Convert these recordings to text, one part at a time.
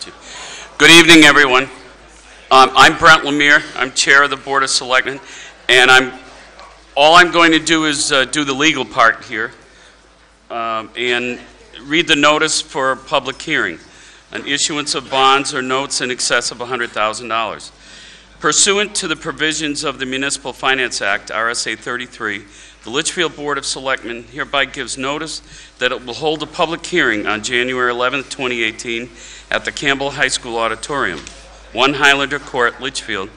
Chief. Good evening, everyone. Um, I'm Brent Lemire. I'm Chair of the Board of Selectmen, and I'm, all I'm going to do is uh, do the legal part here um, and read the notice for public hearing, an issuance of bonds or notes in excess of $100,000. Pursuant to the provisions of the Municipal Finance Act, RSA 33, the Litchfield Board of Selectmen hereby gives notice that it will hold a public hearing on January 11, 2018, at the Campbell High School Auditorium, 1 Highlander Court, Litchfield,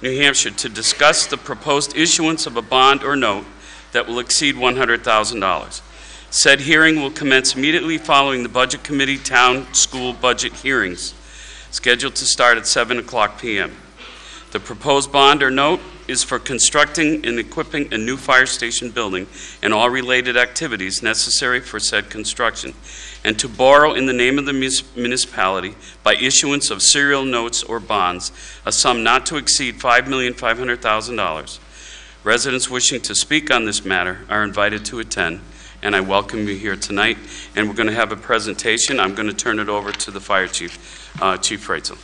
New Hampshire, to discuss the proposed issuance of a bond or note that will exceed $100,000. Said hearing will commence immediately following the Budget Committee Town School Budget hearings, scheduled to start at 7 o'clock p.m. The proposed bond or note is for constructing and equipping a new fire station building and all related activities necessary for said construction, and to borrow in the name of the municipality by issuance of serial notes or bonds, a sum not to exceed $5,500,000. Residents wishing to speak on this matter are invited to attend, and I welcome you here tonight. And we're going to have a presentation. I'm going to turn it over to the fire chief, uh, Chief Freitzel.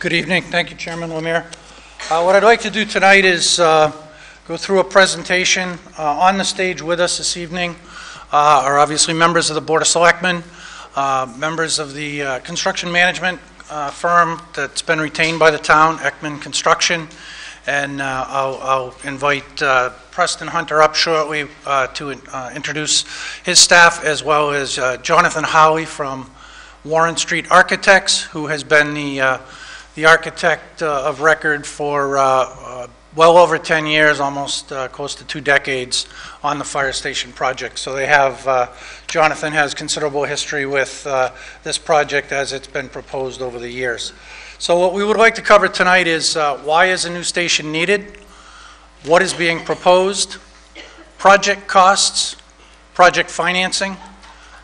Good evening. Thank you, Chairman Lemire. Uh, What I'd like to do tonight is uh, go through a presentation. Uh, On the stage with us this evening uh, are obviously members of the Board of Selectmen, uh, members of the uh, construction management firm that's been retained by the town, Eckman Construction, and I'll I'll invite Preston Hunter up shortly to introduce his staff, as well as Jonathan Howley from Warren Street Architects, who has been the the architect uh, of record for uh, uh, well over 10 years, almost uh, close to two decades, on the fire station project. So they have, uh, Jonathan has considerable history with uh, this project as it's been proposed over the years. So what we would like to cover tonight is why is a new station needed? What is being proposed? Project costs, project financing,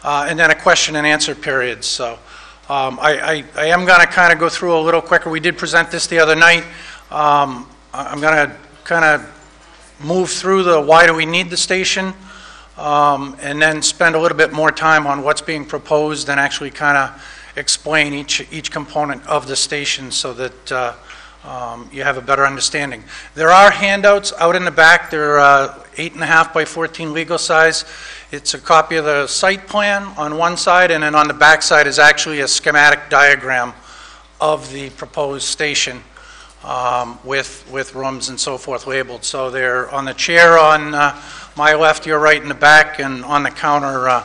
and then a question and answer period. So um, I I- I am going to kind of go through a little quicker. We did present this the other night. Um, I'm going to kind of move through the why do we need the station, um, and then spend a little bit more time on what's being proposed and actually kind of explain each each component of the station so that uh, um, you have a better understanding. There are handouts out in the back. They're uh, eight and a half by 14 legal size. It's a copy of the site plan on one side, and then on the back side is actually a schematic diagram of the proposed station um, with, with rooms and so forth labeled. So they're on the chair on uh, my left, your right in the back, and on the counter uh,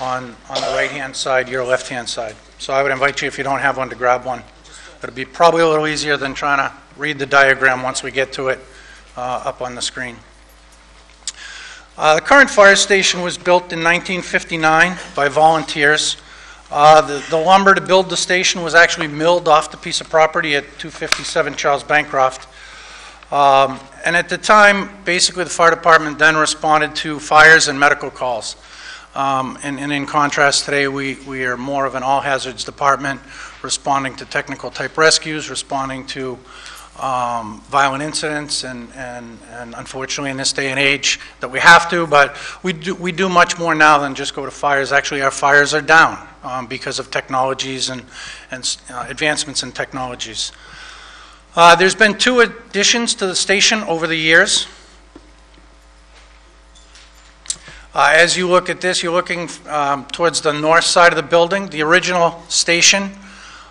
on, on the right-hand side, your left-hand side. So I would invite you, if you don't have one, to grab one. It'll be probably a little easier than trying to read the diagram once we get to it uh, up on the screen. Uh, The current fire station was built in 1959 by volunteers. Uh, The the lumber to build the station was actually milled off the piece of property at 257 Charles Bancroft. Um, And at the time, basically, the fire department then responded to fires and medical calls. Um, And and in contrast, today, we we are more of an all-hazards department, responding to technical-type rescues, responding to um, violent incidents, and and and unfortunately, in this day and age, that we have to, but we do we do much more now than just go to fires. Actually, our fires are down um, because of technologies and and uh, advancements in technologies. Uh, There's been two additions to the station over the years. Uh, As you look at this, you're looking um, towards the north side of the building. The original station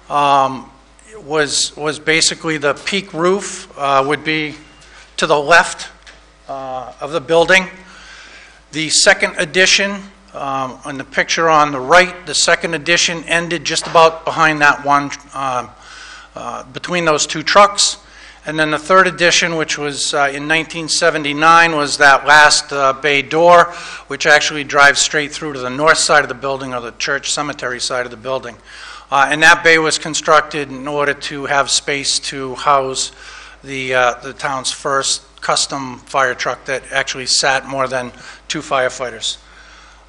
um, was, was basically the peak roof uh, would be to the left uh, of the building. The second addition, um, on the picture on the right, the second addition ended just about behind that one, um, uh, between those two trucks. And then the third addition, which was uh, in 1979, was that last uh, bay door, which actually drives straight through to the north side of the building or the church cemetery side of the building. Uh, And that bay was constructed in order to have space to house the, uh, the town's first custom fire truck that actually sat more than two firefighters.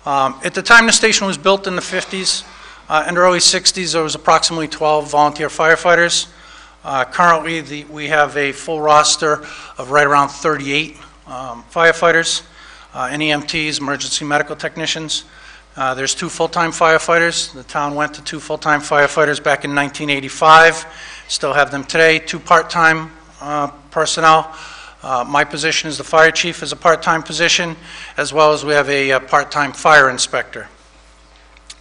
Um, At the time the station was built in the 50s uh, and early 60s, there was approximately 12 volunteer firefighters. Uh, Currently, the- we have a full roster of right around 38 um, firefighters, uh, and EMTs, emergency medical technicians. Uh, There's two full-time firefighters. The town went to two full-time firefighters back in 1985. Still have them today. Two part-time uh, personnel. Uh, My position as the fire chief is a part-time position, as well as we have a uh, part-time fire inspector.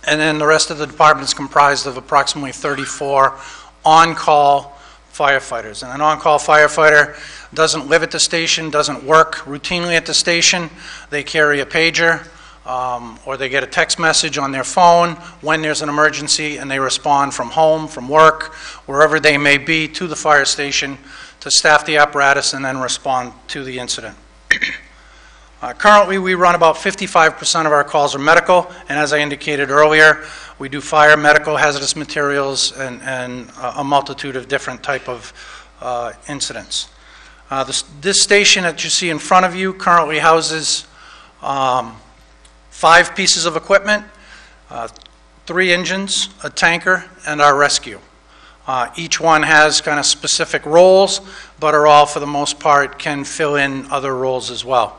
And then the rest of the department is comprised of approximately 34 on-call firefighters. And an on-call firefighter doesn't live at the station, doesn't work routinely at the station. They carry a pager, um, or they get a text message on their phone when there's an emergency, and they respond from home, from work, wherever they may be, to the fire station to staff the apparatus and then respond to the incident. Uh, Currently, we run about 55% of our calls are medical, and as I indicated earlier, we do fire, medical, hazardous materials, and and a a multitude of different type of uh, incidents. Uh, This this station that you see in front of you currently houses um, five pieces of equipment, uh, three engines, a tanker, and our rescue. Uh, Each one has kind of specific roles, but are all, for the most part, can fill in other roles as well.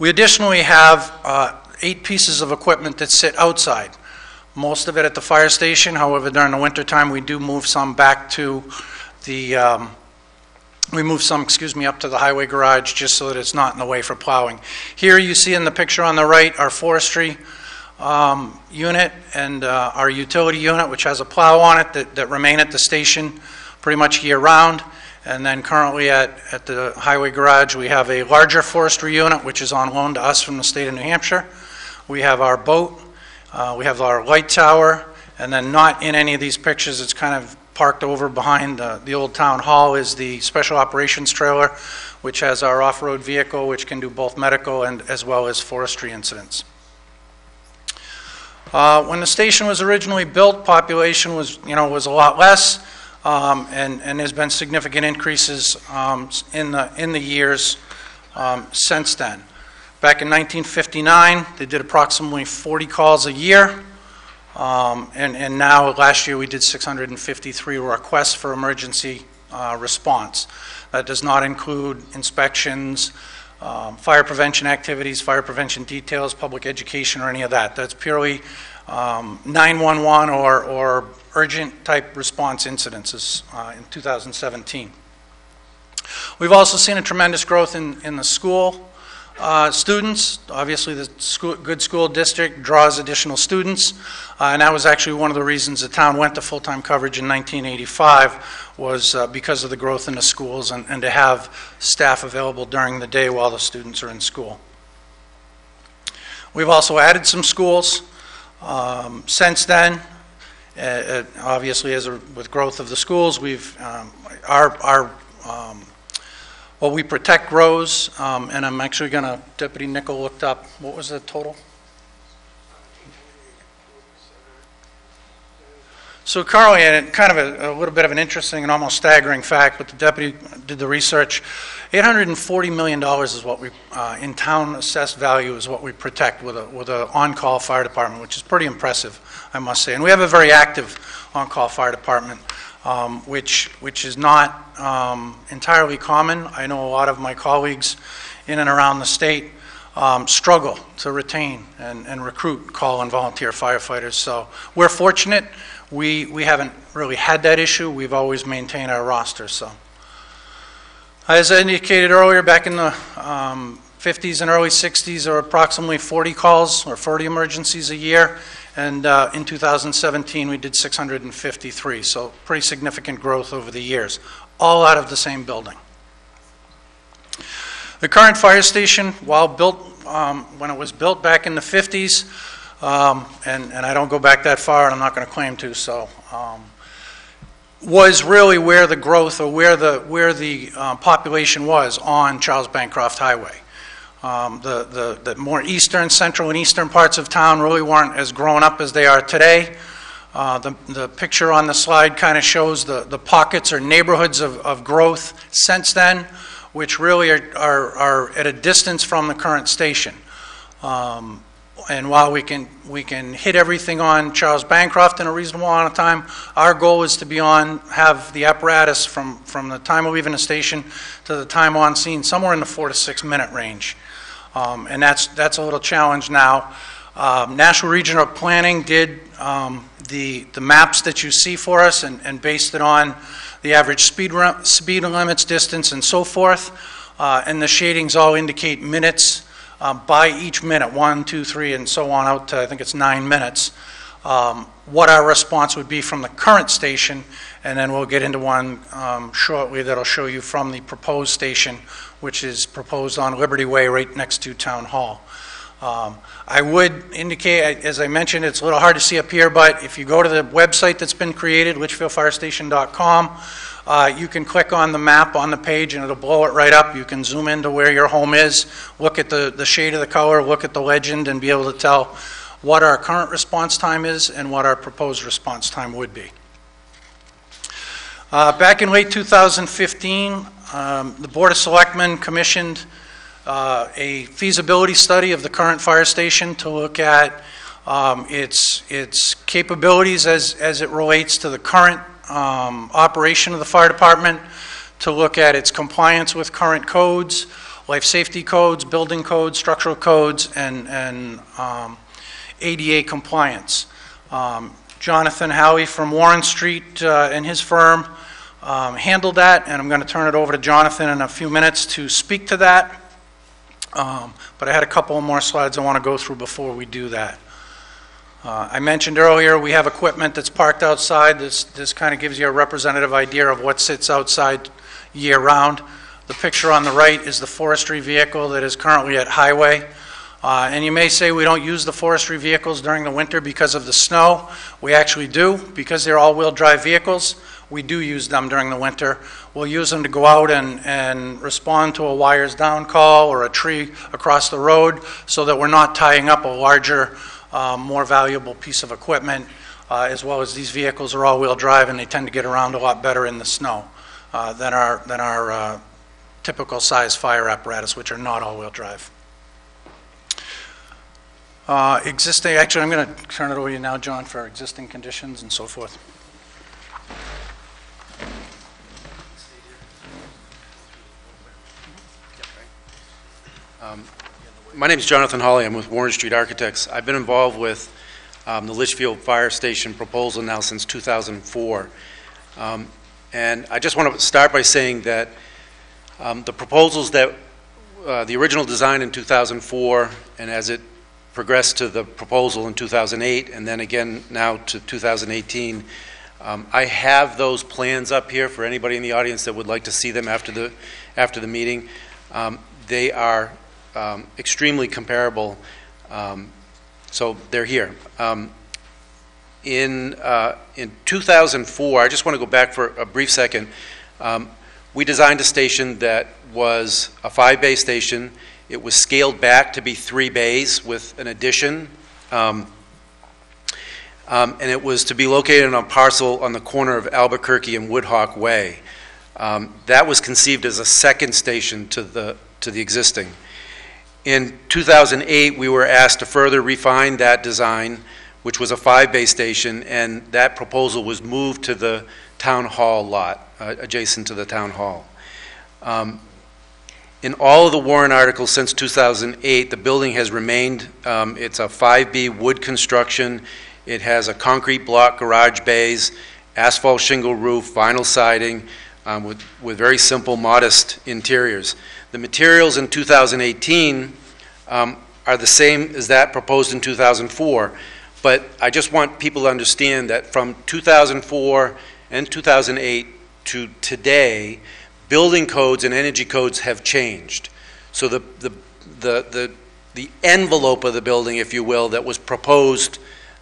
We additionally have uh, eight pieces of equipment that sit outside, most of it at the fire station. However, during the wintertime, we do move some back to the, um, we moved some, excuse me, up to the highway garage just so that it's not in the way for plowing. Here you see in the picture on the right our forestry um, unit and uh, our utility unit, which has a plow on it that that remain at the station pretty much year-round. And then currently at, at the highway garage, we have a larger forestry unit, which is on loan to us from the state of New Hampshire. We have our boat, uh, we have our light tower, and then not in any of these pictures, it's kind of parked over behind the, the old town hall is the special operations trailer, which has our off-road vehicle, which can do both medical and as well as forestry incidents. Uh, When the station was originally built, population was, you know, was a lot less, um, and, and there's been significant increases um, in the, in the years um, since then. Back in 1959, they did approximately 40 calls a year, um, and, and now, last year, we did 653 requests for emergency uh, response. That does not include inspections, um, fire prevention activities, fire prevention details, public education, or any of that. That's purely um, 911 or, or urgent-type response incidences uh, in 2017. We've also seen a tremendous growth in, in the school uh, students. Obviously, the school, good school district draws additional students, uh, and that was actually one of the reasons the town went to full-time coverage in 1985, was uh, because of the growth in the schools and, and to have staff available during the day while the students are in school. We've also added some schools. Um, Since then, uh, uh, obviously, as a- with growth of the schools, we've, um, our, our, um, well, we protect grows, um, and I'm actually going to, Deputy Nichol looked up, what was the total? So currently, and kind of a, a little bit of an interesting and almost staggering fact, but the deputy did the research, $840 million is what we, uh, in town assessed value is what we protect with a, with a on-call fire department, which is pretty impressive, I must say. And we have a very active on-call fire department, um, which, which is not um, entirely common. I know a lot of my colleagues in and around the state um, struggle to retain and, and recruit call and volunteer firefighters. So we're fortunate. We, we haven't really had that issue. We've always maintained our roster, so. As I indicated earlier, back in the um, 50s and early 60s, there were approximately 40 calls or 40 emergencies a year, and uh, in 2017, we did 653, so pretty significant growth over the years, all out of the same building. The current fire station, while built, um, when it was built back in the 50s, um, and and I don't go back that far, and I'm not going to claim to, so, um, was really where the growth or where the, where the uh, population was on Charles Bancroft Highway. Um, The, the, the more eastern, central, and eastern parts of town really weren't as grown up as they are today. Uh, The, the picture on the slide kind of shows the, the pockets or neighborhoods of, of growth since then, which really are, are, are at a distance from the current station. Um, and while we can, we can hit everything on Charles Bancroft in a reasonable amount of time, our goal is to be on, have the apparatus from, from the time of leaving the station to the time on scene, somewhere in the four to six minute range. Um, And that's, that's a little challenge now. Um, Nashua Regional Planning did um, the, the maps that you see for us and, and based it on the average speed, speed limits, distance, and so forth. Uh, And the shadings all indicate minutes uh, by each minute, one, two, three, and so on, out to, I think it's nine minutes, um, what our response would be from the current station, and then we'll get into one um, shortly that'll show you from the proposed station, which is proposed on Liberty Way, right next to Town Hall. Um, I would indicate, as I mentioned, it's a little hard to see up here, but if you go to the website that's been created, litchfieldfirestation.com, uh, you can click on the map on the page and it'll blow it right up. You can zoom into where your home is, look at the, the shade of the color, look at the legend, and be able to tell what our current response time is and what our proposed response time would be. Uh, Back in late 2015, um, the Board of Selectmen commissioned uh, a feasibility study of the current fire station to look at um, its, its capabilities as, as it relates to the current um, operation of the fire department, to look at its compliance with current codes, life safety codes, building codes, structural codes, and, and um, ADA compliance. Um, Jonathan Howie from Warren Street uh, and his firm um, handled that, and I'm going to turn it over to Jonathan in a few minutes to speak to that. Um, But I had a couple more slides I want to go through before we do that. Uh, I mentioned earlier, we have equipment that's parked outside. This, this kind of gives you a representative idea of what sits outside year-round. The picture on the right is the forestry vehicle that is currently at Highway. Uh, And you may say we don't use the forestry vehicles during the winter because of the snow. We actually do, because they're all-wheel drive vehicles. We do use them during the winter. We'll use them to go out and, and respond to a wires down call or a tree across the road so that we're not tying up a larger, uh, more valuable piece of equipment, uh, as well as these vehicles are all-wheel drive and they tend to get around a lot better in the snow uh, than our, than our uh, typical size fire apparatus, which are not all-wheel drive. Uh, Existing, actually, I'm going to turn it over to you now, John, for existing conditions and so forth. My name is Jonathan Hawley. I'm with Warren Street Architects. I've been involved with um, the Litchfield Fire Station proposal now since 2004. Um, And I just want to start by saying that um, the proposals that, uh, the original design in 2004, and as it progressed to the proposal in 2008, and then again now to 2018, um, I have those plans up here for anybody in the audience that would like to see them after the, after the meeting. Um, They are um, extremely comparable, um, so they're here. Um, In, uh, in 2004, I just want to go back for a brief second, um, we designed a station that was a five-bay station. It was scaled back to be three bays with an addition, um, um, and it was to be located on a parcel on the corner of Albuquerque and Woodhawk Way. Um, That was conceived as a second station to the, to the existing. In 2008, we were asked to further refine that design, which was a five-bay station, and that proposal was moved to the town hall lot, uh, adjacent to the town hall. Um, In all of the warrant articles since 2008, the building has remained, um, it's a 5B wood construction, it has a concrete block garage bays, asphalt shingle roof, vinyl siding, um, with with very simple, modest interiors. The materials in 2018 um, are the same as that proposed in 2004, but I just want people to understand that from 2004 and 2008 to today, building codes and energy codes have changed. So the, the, the, the the envelope of the building, if you will, that was proposed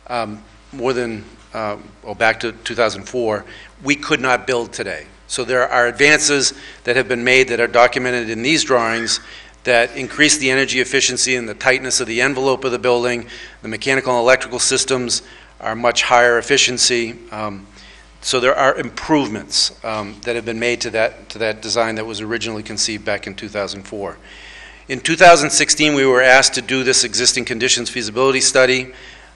um, more than, uh, well, back to 2004, we could not build today. So there are advances that have been made that are documented in these drawings that increase the energy efficiency and the tightness of the envelope of the building. The mechanical and electrical systems are much higher efficiency. Um, So there are improvements um, that have been made to that, to that design that was originally conceived back in 2004. In 2016, we were asked to do this existing conditions feasibility study.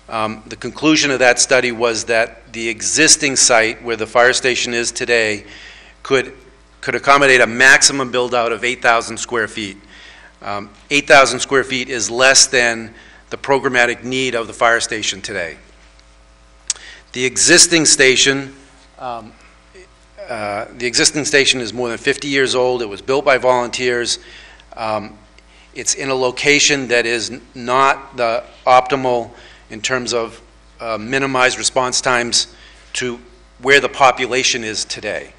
Um, The conclusion of that study was that the existing site where the fire station is today could, could accommodate a maximum build-out of 8,000 square feet. Um, 8,000 square feet is less than the programmatic need of the fire station today. The existing station, um, uh, the existing station is more than 50 years old. It was built by volunteers. Um, It's in a location that is not the optimal in terms of uh, minimized response times to where the population is today.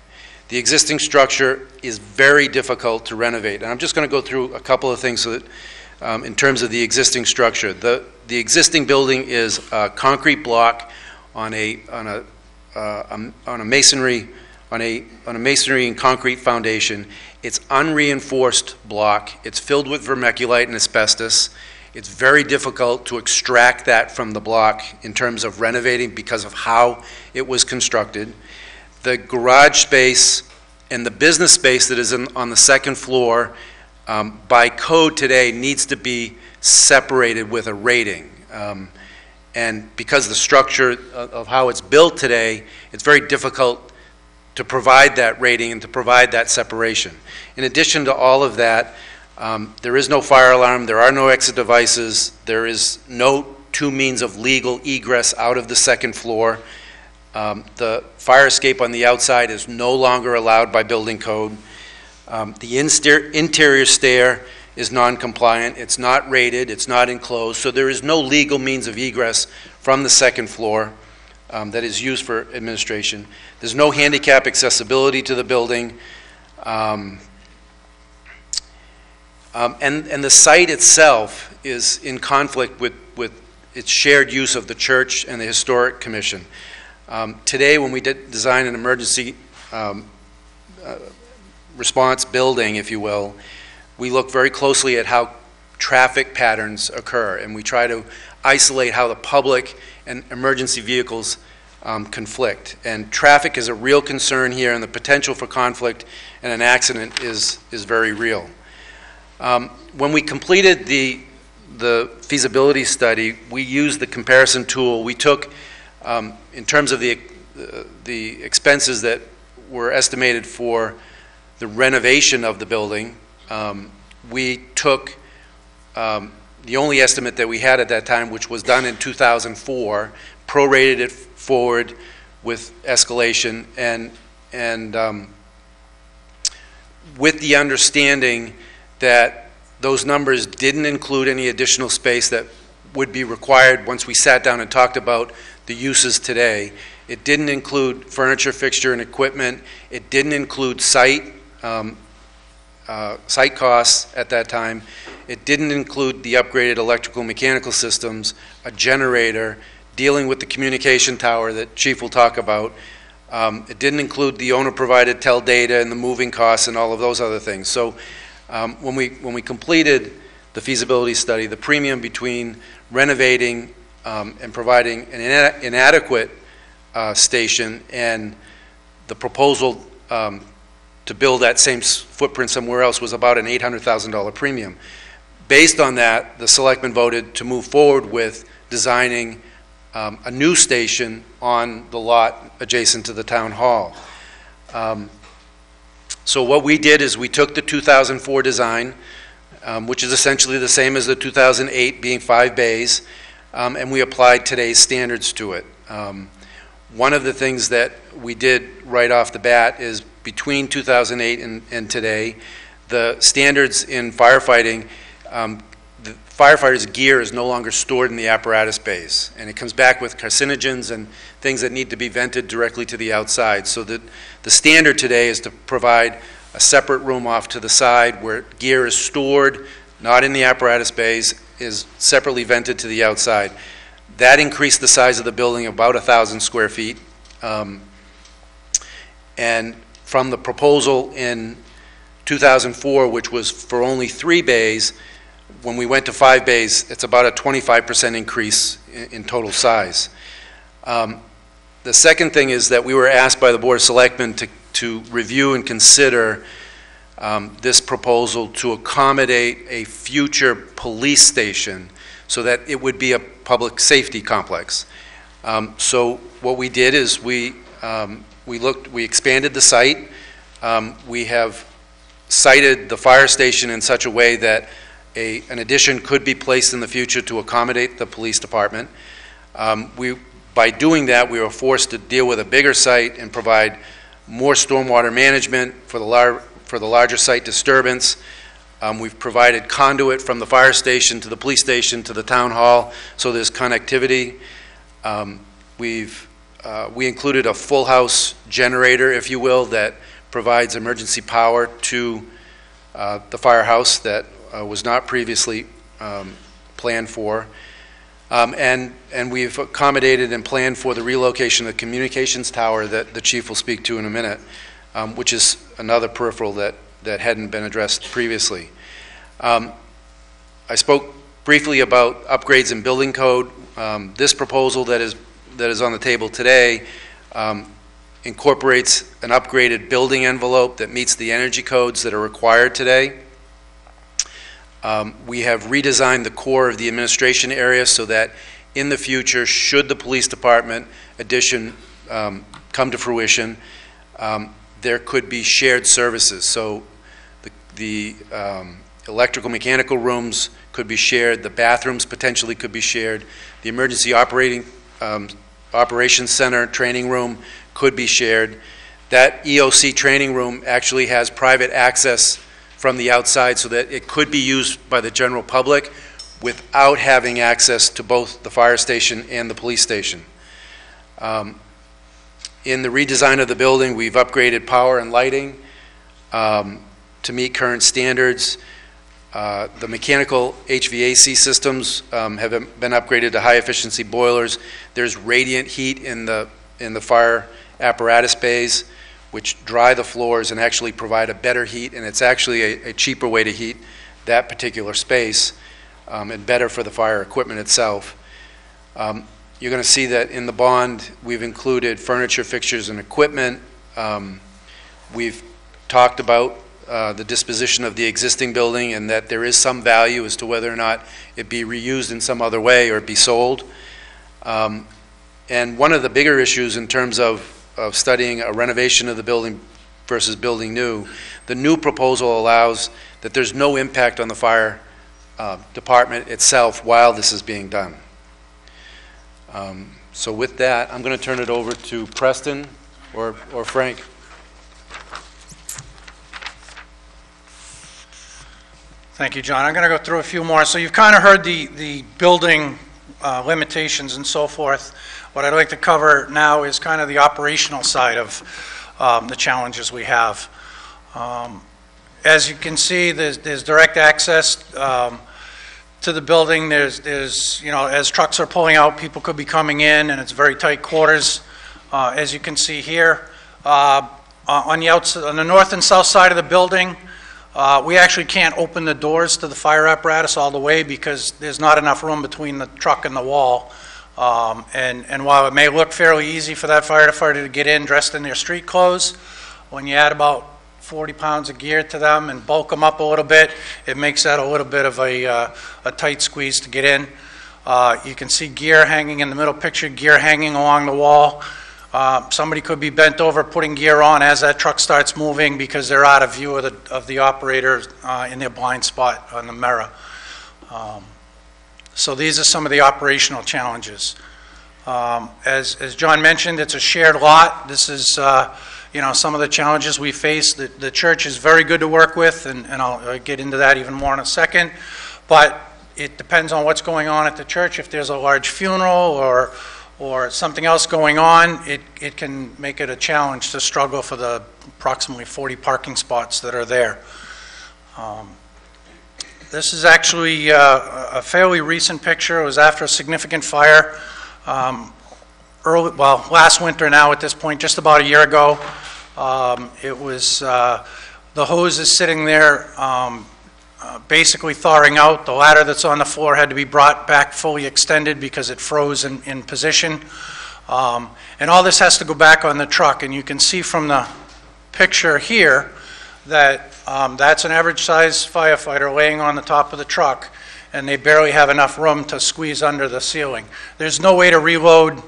The existing structure is very difficult to renovate, and I'm just going to go through a couple of things so that, um, in terms of the existing structure. The, the existing building is a concrete block on a, on a, uh, um, on a masonry, on a, on a masonry and concrete foundation. It's unreinforced block. It's filled with vermiculite and asbestos. It's very difficult to extract that from the block in terms of renovating because of how it was constructed. The garage space and the business space that is in, on the second floor, um, by code today, needs to be separated with a rating. Um, And because the structure of how it's built today, it's very difficult to provide that rating and to provide that separation. In addition to all of that, um, there is no fire alarm, there are no exit devices, there is no two means of legal egress out of the second floor. Um, The fire escape on the outside is no longer allowed by building code. Um, The interior stair is non-compliant, it's not rated, it's not enclosed, so there is no legal means of egress from the second floor um, that is used for administration. There's no handicap accessibility to the building. Um, um, And, and the site itself is in conflict with, with its shared use of the church and the Historic Commission. Um, Today, when we design an emergency um, uh, response building, if you will, we look very closely at how traffic patterns occur, and we try to isolate how the public and emergency vehicles um, conflict. And traffic is a real concern here, and the potential for conflict and an accident is, is very real. Um, When we completed the, the feasibility study, we used the comparison tool. We took, um, in terms of the, the expenses that were estimated for the renovation of the building, um, we took um, the only estimate that we had at that time, which was done in 2004, prorated it forward with escalation, and, and um, with the understanding that those numbers didn't include any additional space that would be required once we sat down and talked about the uses today. It didn't include furniture, fixture, and equipment. It didn't include site, um, uh, site costs at that time. It didn't include the upgraded electrical mechanical systems, a generator, dealing with the communication tower that Chief will talk about. Um, It didn't include the owner-provided tel data and the moving costs and all of those other things. So um, when we, when we completed the feasibility study, the premium between renovating um, and providing an ina- inadequate uh, station and the proposal um, to build that same s- footprint somewhere else was about an $800,000 premium. Based on that, the selectmen voted to move forward with designing um, a new station on the lot adjacent to the town hall. Um, So what we did is we took the 2004 design, um, which is essentially the same as the 2008, being five bays, um, and we applied today's standards to it. Um, One of the things that we did right off the bat is between 2008 and and today, the standards in firefighting, um, the firefighters' gear is no longer stored in the apparatus bays, and it comes back with carcinogens and things that need to be vented directly to the outside. So that the standard today is to provide a separate room off to the side where gear is stored, not in the apparatus bays, is separately vented to the outside. That increased the size of the building about 1,000 square feet. Um, And from the proposal in 2004, which was for only three bays, when we went to five bays, it's about a 25% increase in, in total size. Um, The second thing is that we were asked by the Board of Selectmen to, to review and consider um, this proposal to accommodate a future police station so that it would be a public safety complex. Um, So what we did is we, um, we looked, we expanded the site. Um, We have sited the fire station in such a way that a, an addition could be placed in the future to accommodate the police department. Um, We, by doing that, we were forced to deal with a bigger site and provide more stormwater management for the lar, for the larger site disturbance. Um, We've provided conduit from the fire station to the police station to the town hall, so there's connectivity. Um, We've, uh, we included a full-house generator, if you will, that provides emergency power to uh, the firehouse that uh, was not previously um, planned for. Um, And, and we've accommodated and planned for the relocation of the communications tower that the chief will speak to in a minute, um, which is another peripheral that, that hadn't been addressed previously. Um, I spoke briefly about upgrades in building code. Um, This proposal that is, that is on the table today um, incorporates an upgraded building envelope that meets the energy codes that are required today. Um, We have redesigned the core of the administration area so that in the future, should the police department addition um, come to fruition, um, there could be shared services. So the- the um, electrical, mechanical rooms could be shared, the bathrooms potentially could be shared, the emergency operating, um, operations center, training room could be shared. That EOC training room actually has private access from the outside so that it could be used by the general public without having access to both the fire station and the police station. Um, In the redesign of the building, we've upgraded power and lighting um, to meet current standards. Uh, The mechanical HVAC systems um, have been upgraded to high-efficiency boilers. There's radiant heat in the, in the fire apparatus bays, which dry the floors and actually provide a better heat, and it's actually a a cheaper way to heat that particular space, um, and better for the fire equipment itself. Um, You're going to see that in the bond, we've included furniture, fixtures, and equipment. Um, We've talked about uh, the disposition of the existing building and that there is some value as to whether or not it be reused in some other way or be sold. Um, And one of the bigger issues in terms of, of studying a renovation of the building versus building new, the new proposal allows that there's no impact on the fire uh, department itself while this is being done. Um, So with that, I'm going to turn it over to Preston or, or Frank. Thank you, John. I'm going to go through a few more. So you've kind of heard the, the building uh, limitations and so forth. What I'd like to cover now is kind of the operational side of um, the challenges we have. Um, As you can see, there's, there's direct access um, to the building. There's, there's, you know, as trucks are pulling out, people could be coming in, and it's very tight quarters, uh, as you can see here. Uh, On the outside, on the north and south side of the building, uh, We actually can't open the doors to the fire apparatus all the way because there's not enough room between the truck and the wall. Um, And and while it may look fairly easy for that firefighter to get in dressed in their street clothes, when you add about 40 pounds of gear to them and bulk them up a little bit, it makes that a little bit of a uh, a tight squeeze to get in. Uh, You can see gear hanging in the middle picture, gear hanging along the wall. Uh, Somebody could be bent over putting gear on as that truck starts moving because they're out of view of the, of the operator uh, in their blind spot on the mirror. Um, So these are some of the operational challenges. Um, As, as John mentioned, it's a shared lot. This is, uh, you know, some of the challenges we face. The, the church is very good to work with, and, and I'll uh, get into that even more in a second. But it depends on what's going on at the church. If there's a large funeral or, or something else going on, it, it can make it a challenge to struggle for the approximately 40 parking spots that are there. Um, This is actually uh, a fairly recent picture. It was after a significant fire, um, early, well, last winter now at this point, just about a year ago. Um, It was, uh, the hose is sitting there um, uh, basically thawing out. The ladder that's on the floor had to be brought back fully extended because it froze in, in position. Um, And all this has to go back on the truck, and you can see from the picture here that um, that's an average-sized firefighter laying on the top of the truck, and they barely have enough room to squeeze under the ceiling. There's no way to reload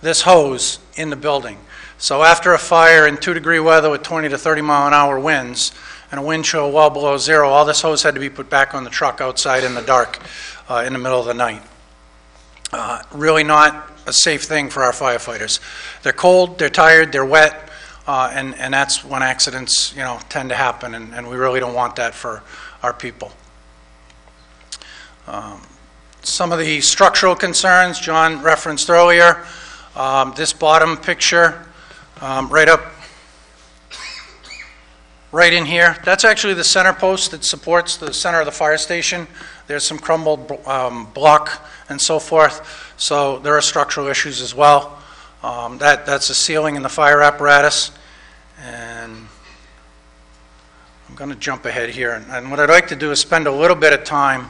this hose in the building. So after a fire in two-degree weather with 20 to 30 mile an hour winds, and a wind chill well below zero, all this hose had to be put back on the truck outside in the dark, uh, in the middle of the night. Uh, Really not a safe thing for our firefighters. They're cold, they're tired, they're wet, uh, and, and that's when accidents, you know, tend to happen, and, and we really don't want that for our people. Um, Some of the structural concerns John referenced earlier, um, this bottom picture, um, right up, right in here, that's actually the center post that supports the center of the fire station. There's some crumbled um, block and so forth, so there are structural issues as well. Um, That, that's the ceiling in the fire apparatus, and I'm going to jump ahead here, and- and what I'd like to do is spend a little bit of time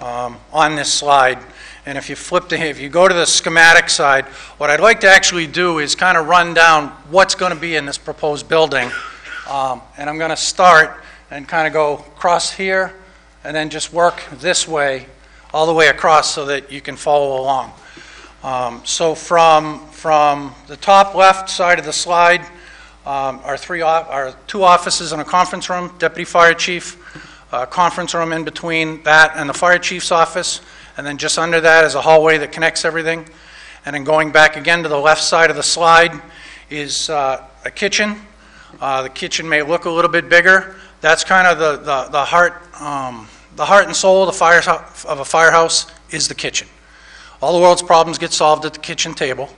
um, on this slide, and if you flip to, if you go to the schematic side, what I'd like to actually do is kind of run down what's going to be in this proposed building, Um, and I'm going to start and kind of go across here, and then just work this way, all the way across, so that you can follow along. Um, So from, from the top left side of the slide, um, are three, are two offices and a conference room, deputy fire chief, conference room in between that and the fire chief's office, and then just under that is a hallway that connects everything. And then going back again to the left side of the slide is uh, a kitchen. Uh, The kitchen may look a little bit bigger. That's kind of the, the the heart, um, the heart and soul of fire, of a firehouse is the kitchen. All the world's problems get solved at the kitchen table,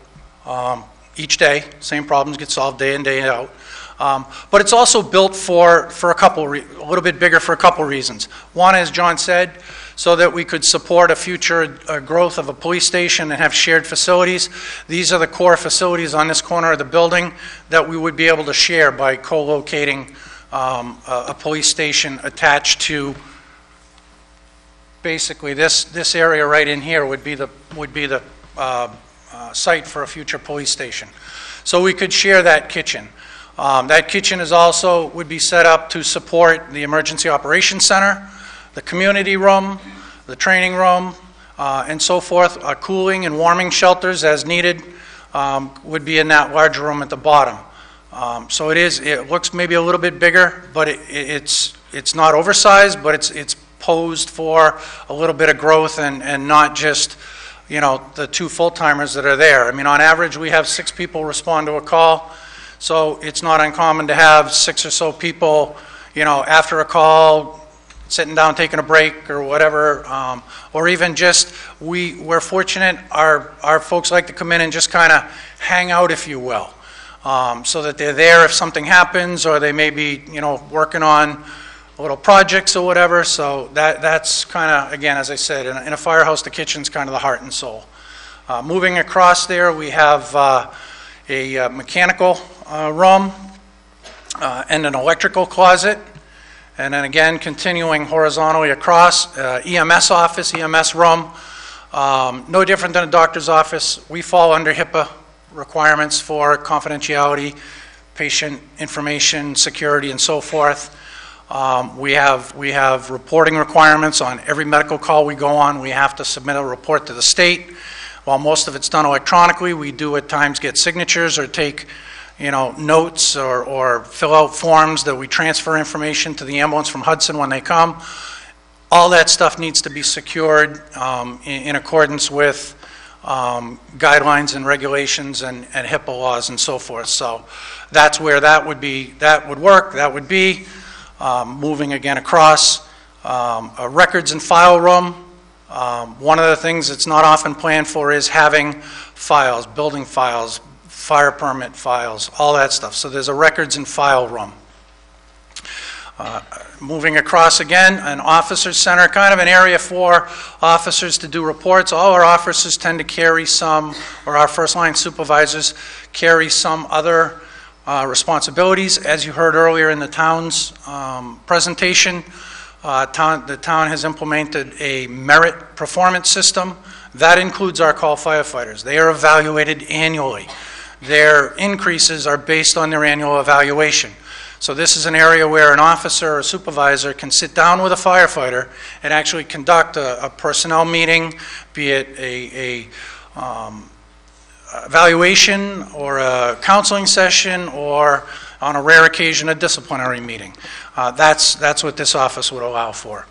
um, each day. Same problems get solved day in, day out. Um, But it's also built for, for a couple, a little bit bigger for a couple reasons. One, as John said, so that we could support a future uh, growth of a police station and have shared facilities. These are the core facilities on this corner of the building that we would be able to share by co-locating um, a a police station attached to basically, this, this area right in here would be the, would be the uh, uh, site for a future police station. So we could share that kitchen. Um, That kitchen is also, would be set up to support the Emergency Operations Center, the community room, the training room, uh, and so forth. Uh, Cooling and warming shelters as needed um, would be in that large room at the bottom. Um, So it is, it looks maybe a little bit bigger, but it- it's, it's not oversized, but it's, it's posed for a little bit of growth and, and not just, you know, the two full-timers that are there. I mean, on average, we have six people respond to a call, so it's not uncommon to have six or so people, you know, after a call, sitting down, taking a break or whatever, um, or even just, we, we're fortunate, our, our folks like to come in and just kind of hang out, if you will, um, so that they're there if something happens, or they may be, you know, working on little projects or whatever, so that, that's kind of, again, as I said, in a, in a firehouse, the kitchen's kind of the heart and soul. Uh, Moving across there, we have uh, a uh, mechanical room uh, and an electrical closet. And then again, continuing horizontally across, uh, EMS office, EMS room, Um, no different than a doctor's office. We fall under HIPAA requirements for confidentiality, patient information, security, and so forth. Um, We have, we have reporting requirements on every medical call we go on. We have to submit a report to the state. While most of it's done electronically, we do at times get signatures or take, you know, notes or, or fill out forms that we transfer information to the ambulance from Hudson when they come. All that stuff needs to be secured um, in in accordance with um, guidelines and regulations and and HIPAA laws and so forth. So that's where that would be, that would work, that would be. Um, Moving again across, um, a records and file room. Um, One of the things that's not often planned for is having files, building files, fire permit files, all that stuff. So there's a records and file room. Uh, Moving across again, an officer's center, kind of an area for officers to do reports. All our officers tend to carry some, or our first-line supervisors carry some other uh, responsibilities. As you heard earlier in the town's um, presentation, uh, town- the town has implemented a merit performance system. That includes our call firefighters. They are evaluated annually. Their increases are based on their annual evaluation. So this is an area where an officer or supervisor can sit down with a firefighter and actually conduct a a personnel meeting, be it a, a um, evaluation or a counseling session, or on a rare occasion, a disciplinary meeting. Uh, That's, that's what this office would allow for.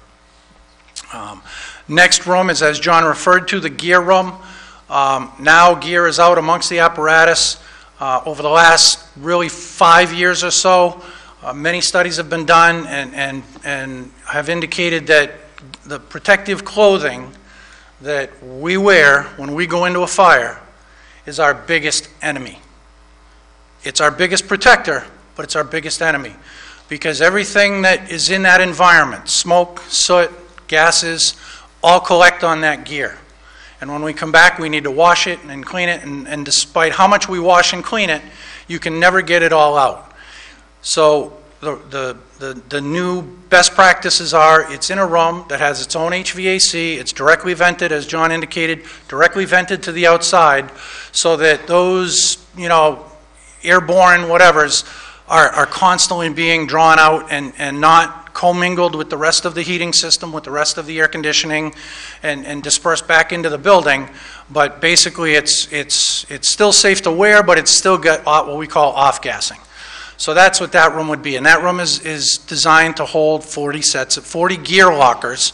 Um, Next room is, as John referred to, the gear room. Um, Now gear is out amongst the apparatus. Uh, Over the last really five years or so, uh, many studies have been done and, and, and have indicated that the protective clothing that we wear when we go into a fire is our biggest enemy. It's our biggest protector, but it's our biggest enemy. Because everything that is in that environment, smoke, soot, gases, all collect on that gear. And when we come back, we need to wash it and clean it, and, and despite how much we wash and clean it, you can never get it all out. So the, the, the, the new best practices are, it's in a room that has its own HVAC, it's directly vented, as John indicated, directly vented to the outside, so that those, you know, airborne whatevers are, are constantly being drawn out and, and not commingled with the rest of the heating system, with the rest of the air conditioning, and, and dispersed back into the building. But basically, it's, it's, it's still safe to wear, but it's still got what we call off-gassing. So that's what that room would be. And that room is, is designed to hold 40 sets, of 40 gear lockers.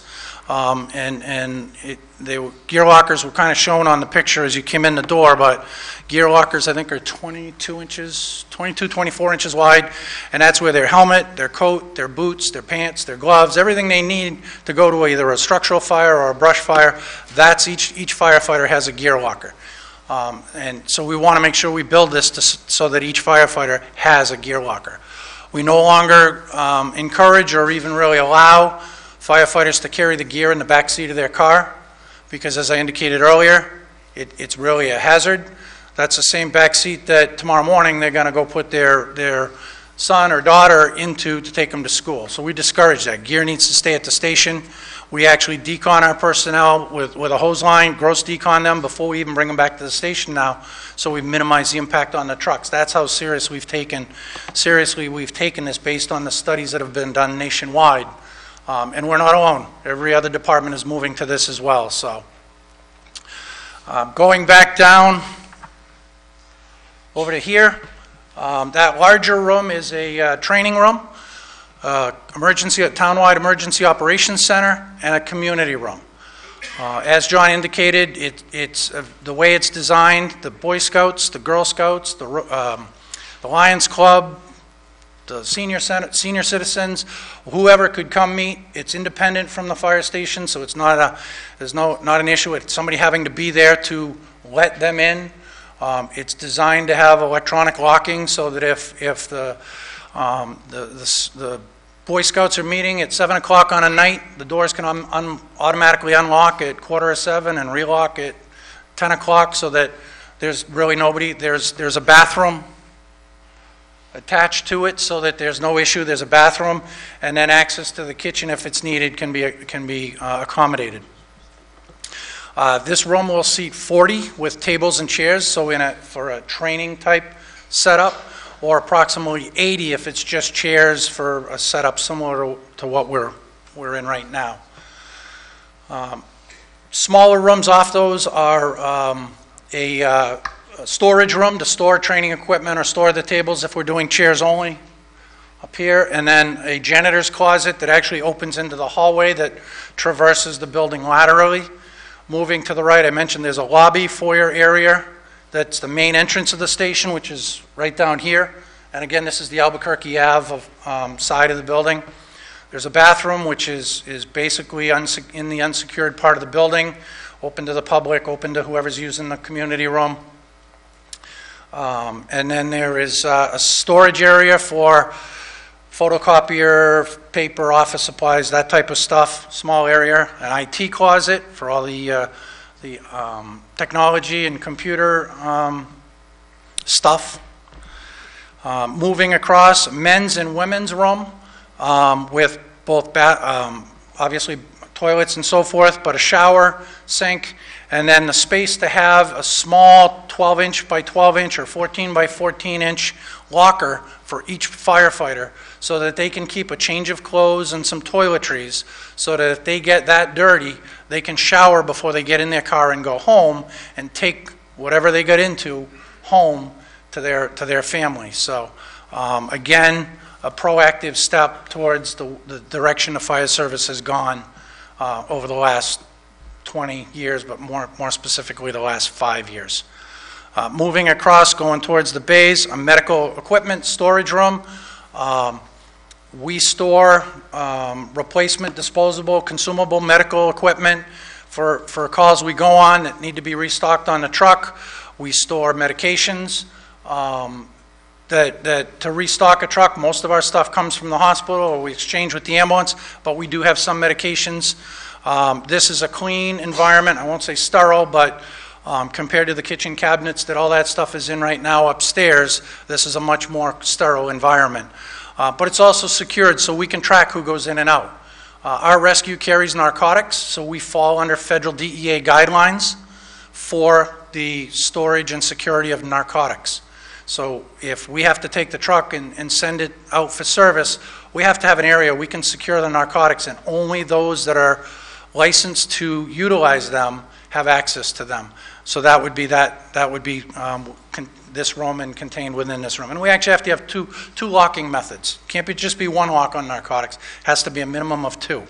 Um, And, and it, they, were- gear lockers were kind of shown on the picture as you came in the door, but gear lockers, I think, are 22 inches, 22, 24 inches wide, and that's where their helmet, their coat, their boots, their pants, their gloves, everything they need to go to either a structural fire or a brush fire, that's, each, each firefighter has a gear locker. Um, And so we want to make sure we build this to so that each firefighter has a gear locker. We no longer um, encourage or even really allow firefighters to carry the gear in the back seat of their car, because as I indicated earlier, it, it's really a hazard. That's the same back seat that tomorrow morning they're gonna go put their, their son or daughter into to take them to school. So we discourage that. Gear needs to stay at the station. We actually decon our personnel with, with a hose line, gross decon them before we even bring them back to the station now, so we minimize the impact on the trucks. That's how serious we've taken, seriously we've taken this based on the studies that have been done nationwide. Um, And we're not alone. Every other department is moving to this as well, so. Um, Going back down over to here, um, that larger room is a uh, training room, uh, emergency, townwide emergency operations center, and a community room. Uh, As John indicated, it- it's, uh, the way it's designed, the Boy Scouts, the Girl Scouts, the um, the Lions Club, the senior center, senior citizens, whoever could come meet. It's independent from the fire station, so it's not a, there's no, not an issue with somebody having to be there to let them in. Um, It's designed to have electronic locking so that if, if the, um, the, the the Boy Scouts are meeting at 7 o'clock on a night, the doors can un- un- automatically unlock at quarter of 7 and relock at 10 o'clock so that there's really nobody, there's, there's a bathroom attached to it so that there's no issue, there's a bathroom, and then access to the kitchen if it's needed can be, can be uh, accommodated. Uh, This room will seat 40 with tables and chairs, so in a, for a training type setup, or approximately 80 if it's just chairs for a setup similar to- to what we're, we're in right now. Um, Smaller rooms off those are um, a uh, a storage room to store training equipment or store the tables if we're doing chairs only up here, and then a janitor's closet that actually opens into the hallway that traverses the building laterally. Moving to the right, I mentioned there's a lobby foyer area. That's the main entrance of the station, which is right down here. And again, this is the Albuquerque Ave of, um, side of the building. There's a bathroom, which is, is basically in the unsecured part of the building, open to the public, open to whoever's using the community room. Um, And then there is uh, a storage area for photocopier, paper, office supplies, that type of stuff, small area. An IT closet for all the, uh, the um, technology and computer um, stuff. Um, Moving across, men's and women's room um, with both, um, obviously toilets and so forth, but a shower, sink, and then the space to have a small 12-inch by 12-inch or 14 by 14-inch locker for each firefighter, so that they can keep a change of clothes and some toiletries, so that if they get that dirty, they can shower before they get in their car and go home, and take whatever they got into home to their, to their family. So, um, again, a proactive step towards the, the direction the fire service has gone uh, over the last 20 years, but more, more specifically, the last five years. Uh, Moving across, going towards the bays, a medical equipment storage room. Um, We store um, replacement disposable, consumable medical equipment for, for calls we go on that need to be restocked on the truck. We store medications, um, that, that to restock a truck, most of our stuff comes from the hospital, or we exchange with the ambulance, but we do have some medications. Um, This is a clean environment, I won't say sterile, but um, compared to the kitchen cabinets that all that stuff is in right now upstairs, this is a much more sterile environment. Uh, But it's also secured, so we can track who goes in and out. Uh, Our rescue carries narcotics, so we fall under federal DEA guidelines for the storage and security of narcotics. So if we have to take the truck and, and send it out for service, we have to have an area we can secure the narcotics, and only those that are licensed to utilize them have access to them. So that would be that, that would be um, this room and contained within this room. And we actually have to have two, two locking methods. Can't be, just be one lock on narcotics, has to be a minimum of two.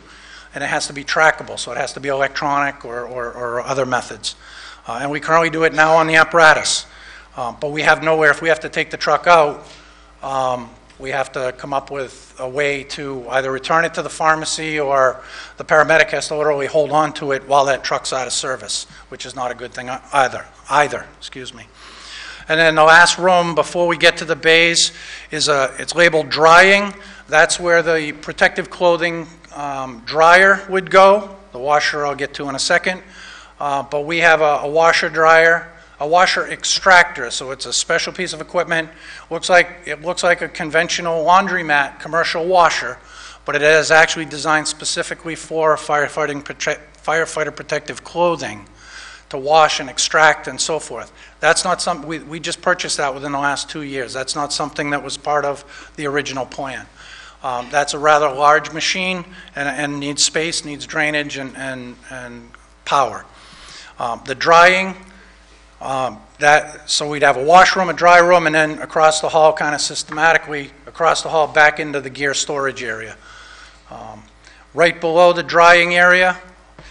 And it has to be trackable, so it has to be electronic or, or, or other methods. Uh, And we currently do it now on the apparatus. Uh, But we have nowhere, if we have to take the truck out, um, we have to come up with a way to either return it to the pharmacy or the paramedic has to literally hold on to it while that truck's out of service, which is not a good thing either, either, excuse me. And then the last room before we get to the bays is a, it's labeled drying. That's where the protective clothing um, dryer would go. The washer I'll get to in a second. Uh, But we have a a washer dryer, a washer extractor, so it's a special piece of equipment. Looks like, it looks like a conventional laundromat, commercial washer, but it is actually designed specifically for firefighting, firefighter protective clothing to wash and extract and so forth. That's not something, we, we just purchased that within the last two years. That's not something that was part of the original plan. Um, That's a rather large machine and, and needs space, needs drainage and, and, and power. Um, The drying, um, that, so we'd have a washroom, a dry room, and then across the hall, kind of systematically, across the hall, back into the gear storage area. Um, Right below the drying area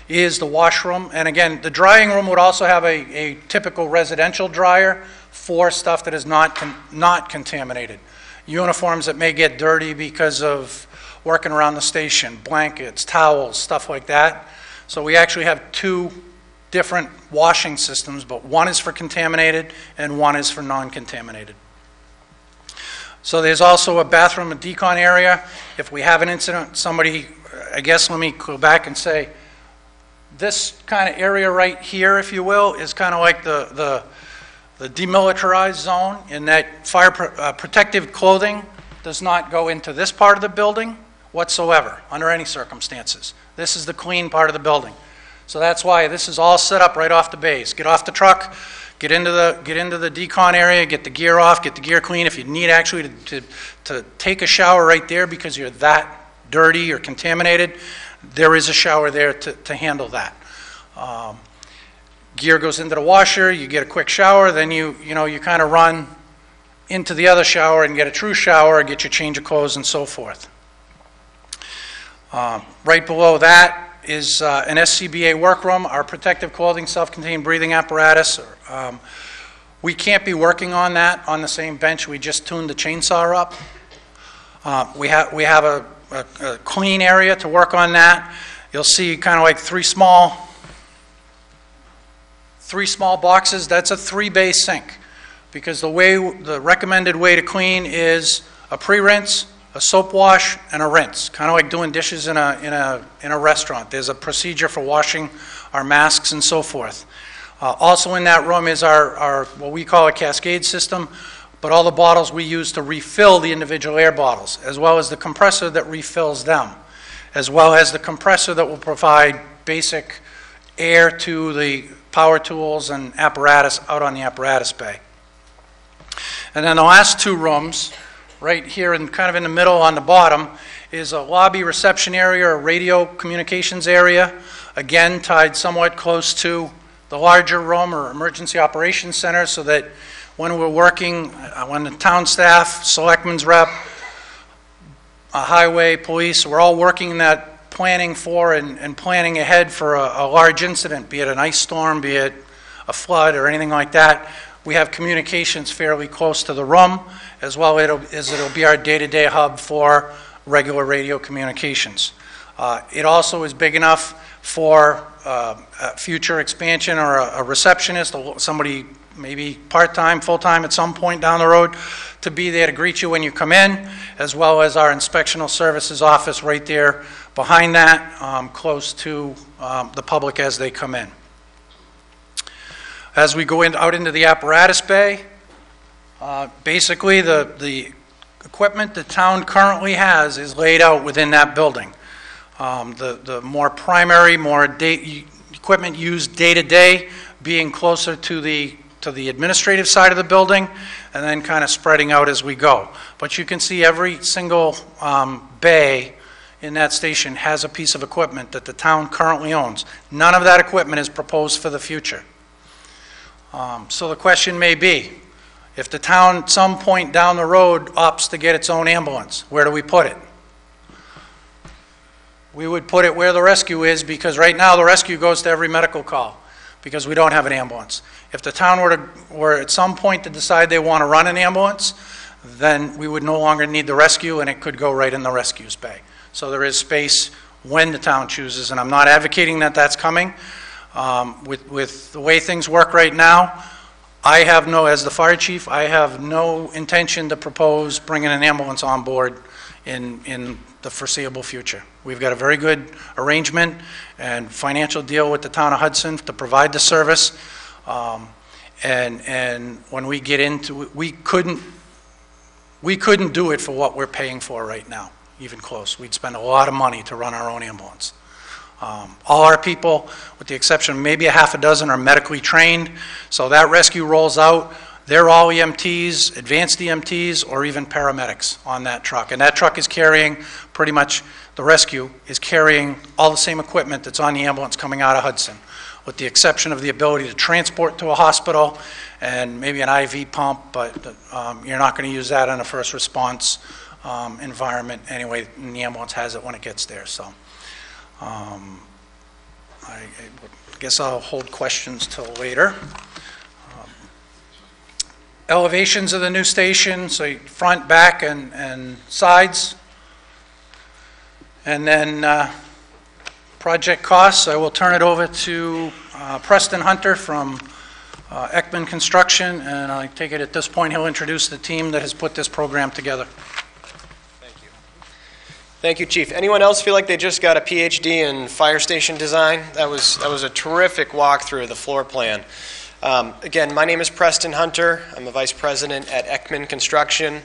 is the washroom, and again, the drying room would also have a, a typical residential dryer for stuff that is not, con- not contaminated. Uniforms that may get dirty because of working around the station, blankets, towels, stuff like that. So we actually have two different washing systems, but one is for contaminated and one is for non-contaminated. So there's also a bathroom and decon area. If we have an incident, somebody, I guess, let me go back and say, this kind of area right here, if you will, is kind of like the, the the demilitarized zone in that fire pr- uh, protective clothing does not go into this part of the building whatsoever, under any circumstances. This is the clean part of the building. So that's why this is all set up right off the base. Get off the truck, get into the, get into the decon area, get the gear off, get the gear clean. If you need actually to, to, to take a shower right there because you're that dirty or contaminated, there is a shower there to, to handle that. Um, gear goes into the washer, you get a quick shower, then you, you know, you kind of run into the other shower and get a true shower, get your change of clothes and so forth. Um, Right below that is uh, an SCBA workroom, our protective clothing, self-contained breathing apparatus. Um, We can't be working on that on the same bench, we just tuned the chainsaw up. Uh, We have, we have a, a a clean area to work on that. You'll see kind of like three small three small boxes, that's a three-bay sink. Because the way, the recommended way to clean is a pre-rinse, a soap wash, and a rinse. Kind of like doing dishes in a, in a, in a restaurant. There's a procedure for washing our masks and so forth. Uh, Also in that room is our, our, what we call a cascade system, but all the bottles we use to refill the individual air bottles, as well as the compressor that refills them, as well as the compressor that will provide basic air to the power tools and apparatus out on the apparatus bay. And then the last two rooms right here and kind of in the middle on the bottom, is a lobby reception area, a radio communications area, again tied somewhat close to the larger room or emergency operations center so that when we're working, uh, when the town staff, selectmen's rep, uh, highway, police, we're all working in that planning for and, and planning ahead for a, a large incident, be it an ice storm, be it a flood or anything like that. We have communications fairly close to the room, as well as it'll be our day-to-day hub for regular radio communications. Uh, It also is big enough for uh, future expansion or a a receptionist, somebody maybe part-time, full-time at some point down the road, to be there to greet you when you come in, as well as our inspectional services office right there behind that, um, close to um, the public as they come in. As we go in, out into the apparatus bay, uh, basically, the, the equipment the town currently has is laid out within that building. Um, The, the more primary, more equipment used day-to-day being closer to the, to the administrative side of the building, and then kind of spreading out as we go. But you can see every single um, bay in that station has a piece of equipment that the town currently owns. None of that equipment is proposed for the future. Um, So the question may be, if the town, at some point down the road, opts to get its own ambulance, where do we put it? We would put it where the rescue is, because right now, the rescue goes to every medical call, because we don't have an ambulance. If the town were to, were at some point to decide they want to run an ambulance, then we would no longer need the rescue, and it could go right in the rescue's bay. So there is space when the town chooses, and I'm not advocating that that's coming. Um, With, with the way things work right now, I have no, as the fire chief, I have no intention to propose bringing an ambulance on board in, in the foreseeable future. We've got a very good arrangement and financial deal with the town of Hudson to provide the service. Um, And, and when we get into, we couldn't, we couldn't do it for what we're paying for right now, even close. We'd spend a lot of money to run our own ambulance. Um, All our people, with the exception of maybe a half a dozen, are medically trained, so that rescue rolls out, they're all EMTs, advanced EMTs, or even paramedics on that truck. And that truck is carrying, pretty much, the rescue is carrying all the same equipment that's on the ambulance coming out of Hudson, with the exception of the ability to transport to a hospital and maybe an IV pump, but um, you're not going to use that in a first response um, environment anyway, and the ambulance has it when it gets there, so. Um, I I guess I'll hold questions till later. Um, Elevations of the new station, so front, back, and, and sides. And then uh, project costs, I will turn it over to uh, Preston Hunter from uh, Eckman Construction, and I take it at this point, he'll introduce the team that has put this program together. Thank you, Chief. Anyone else feel like they just got a PhD in fire station design? That was, that was a terrific walkthrough of the floor plan. Um, Again, my name is Preston Hunter. I'm a Vice President at Eckman Construction.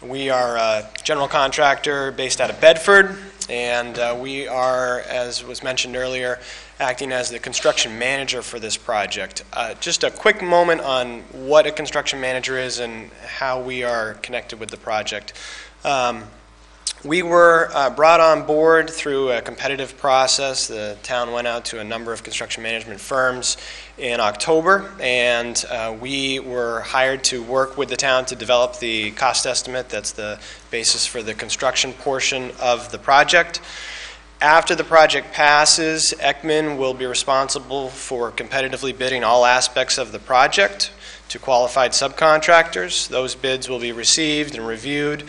We are a general contractor based out of Bedford, and uh, we are, as was mentioned earlier, acting as the construction manager for this project. Uh, Just a quick moment on what a construction manager is and how we are connected with the project. Um, we were uh, brought on board through a competitive process. The town went out to a number of construction management firms in October, and uh, we were hired to work with the town to develop the cost estimate. That's the basis for the construction portion of the project. After the project passes, Eckman will be responsible for competitively bidding all aspects of the project to qualified subcontractors. Those bids will be received and reviewed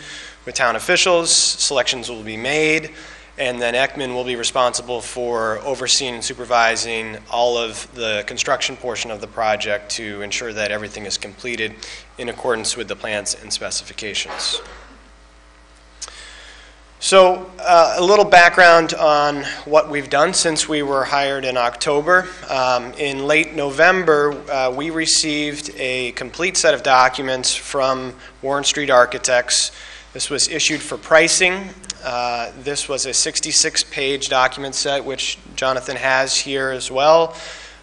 with town officials, selections will be made, and then Eckman will be responsible for overseeing and supervising all of the construction portion of the project to ensure that everything is completed in accordance with the plans and specifications. So, uh, a little background on what we've done since we were hired in October. Um, In late November, uh, we received a complete set of documents from Warren Street Architects. This was issued for pricing. Uh, This was a 66-page document set, which Jonathan has here as well,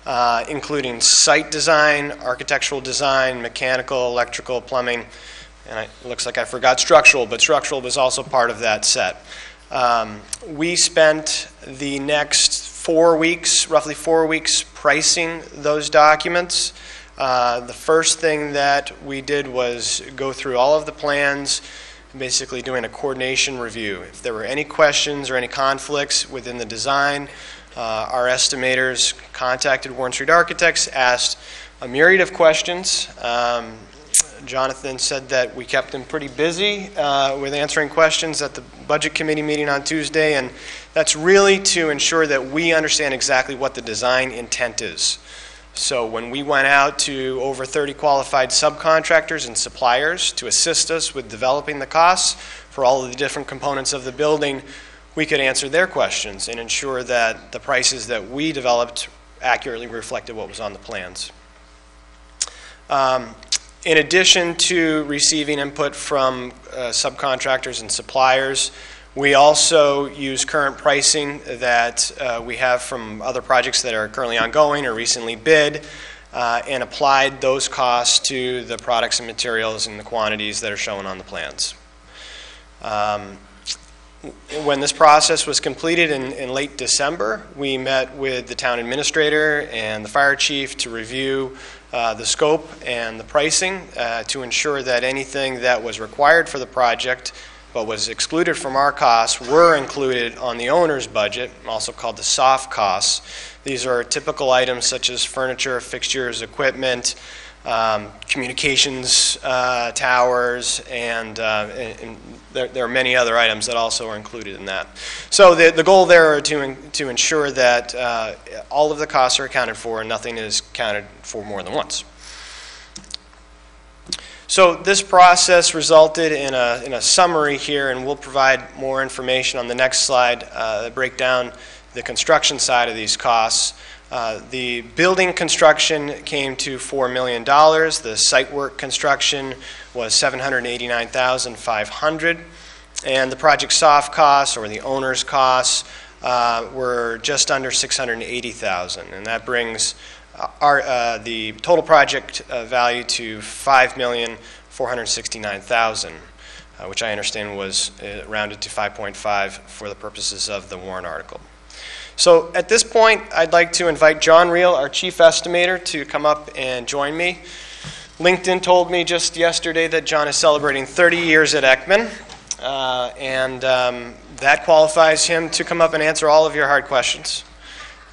uh, including site design, architectural design, mechanical, electrical, plumbing, and it looks like I forgot structural, but structural was also part of that set. Um, We spent the next four weeks, roughly four weeks, pricing those documents. Uh, The first thing that we did was go through all of the plans, basically doing a coordination review. If there were any questions or any conflicts within the design, uh, our estimators contacted Warren Street Architects, asked a myriad of questions. Um, Jonathan said that we kept him pretty busy uh, with answering questions at the Budget Committee meeting on Tuesday, and that's really to ensure that we understand exactly what the design intent is. So when we went out to over 30 qualified subcontractors and suppliers to assist us with developing the costs for all of the different components of the building, we could answer their questions and ensure that the prices that we developed accurately reflected what was on the plans. Um, In addition to receiving input from uh, subcontractors and suppliers, we also use current pricing that uh, we have from other projects that are currently ongoing or recently bid, uh, and applied those costs to the products and materials and the quantities that are shown on the plans. Um, When this process was completed in, in late December, we met with the town administrator and the fire chief to review uh, the scope and the pricing uh, to ensure that anything that was required for the project but was excluded from our costs were included on the owner's budget, also called the soft costs. These are typical items such as furniture, fixtures, equipment, um, communications uh, towers, and, uh, and there there are many other items that also are included in that. So the, the goal there are to, to ensure that uh, all of the costs are accounted for and nothing is counted for more than once. So this process resulted in a, in a summary here, and we'll provide more information on the next slide, uh, that break down the construction side of these costs. Uh, The building construction came to $4 million. The site work construction was 789,500. And the project soft costs, or the owner's costs, uh, were just under 680,000. And that brings our, uh, the total project uh, value to 5,469,000, uh, which I understand was uh, rounded to 5.5 for the purposes of the warrant article. So at this point, I'd like to invite John Reel, our chief estimator, to come up and join me. LinkedIn told me just yesterday that John is celebrating 30 years at Eckman, uh, and um, that qualifies him to come up and answer all of your hard questions.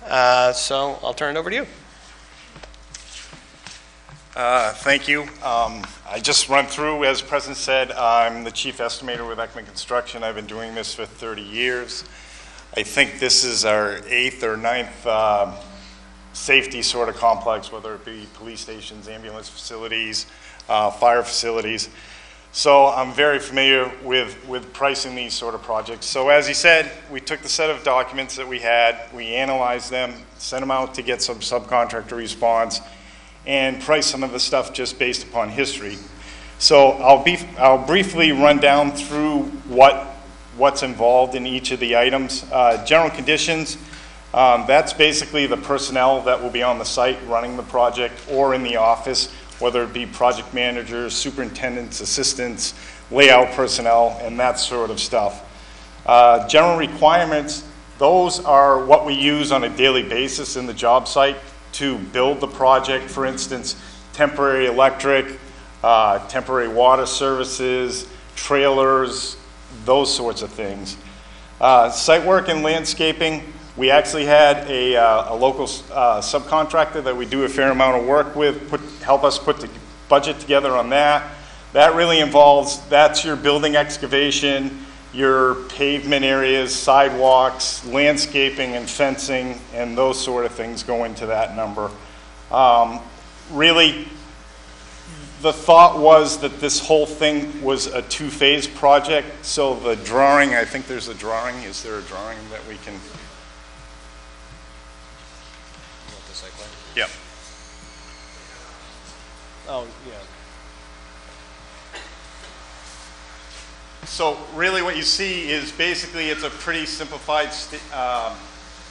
Uh, So I'll turn it over to you. Uh, Thank you. Um, I just run through, as Preston said, I'm the chief estimator with Eckman Construction. I've been doing this for 30 years. I think this is our eighth or ninth um, safety sort of complex, whether it be police stations, ambulance facilities, uh, fire facilities. So I'm very familiar with, with pricing these sort of projects. So as he said, we took the set of documents that we had, we analyzed them, sent them out to get some subcontractor response, and price some of the stuff just based upon history. So I'll be, I'll briefly run down through what, what's involved in each of the items. Uh, General conditions, um, that's basically the personnel that will be on the site running the project or in the office, whether it be project managers, superintendents, assistants, layout personnel, and that sort of stuff. Uh, General requirements, those are what we use on a daily basis in the job site to build the project. For instance, temporary electric, uh, temporary water services, trailers, those sorts of things. Uh, Site work and landscaping, we actually had a, uh, a local uh, subcontractor that we do a fair amount of work with, put, help us put the budget together on that. That really involves, that's your building excavation, your pavement areas, sidewalks, landscaping and fencing, and those sort of things go into that number. Um, Really, the thought was that this whole thing was a two-phase project, so the drawing, I think there's a drawing, is there a drawing that we can? Yep. Oh, yeah. So really what you see is basically it's a pretty simplified um,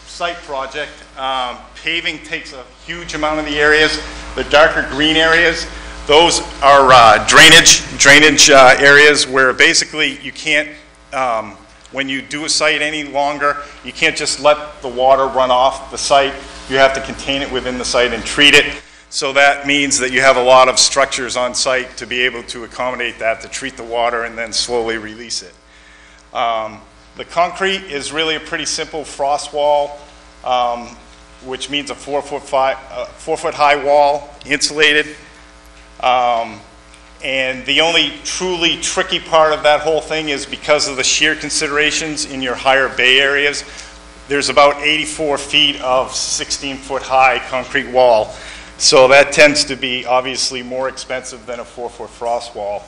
site project. Um, Paving takes a huge amount of the areas. The darker green areas Those are uh, drainage, drainage uh, areas where basically you can't, um, when you do a site any longer, you can't just let the water run off the site. You have to contain it within the site and treat it. So that means that you have a lot of structures on site to be able to accommodate that, to treat the water and then slowly release it. Um, The concrete is really a pretty simple frost wall, um, which means a four-foot fi, uh, four-foot-high wall, insulated. Um, And the only truly tricky part of that whole thing is because of the shear considerations in your higher bay areas, there's about 84 feet of 16-foot-high concrete wall. So that tends to be obviously more expensive than a four-foot frost wall.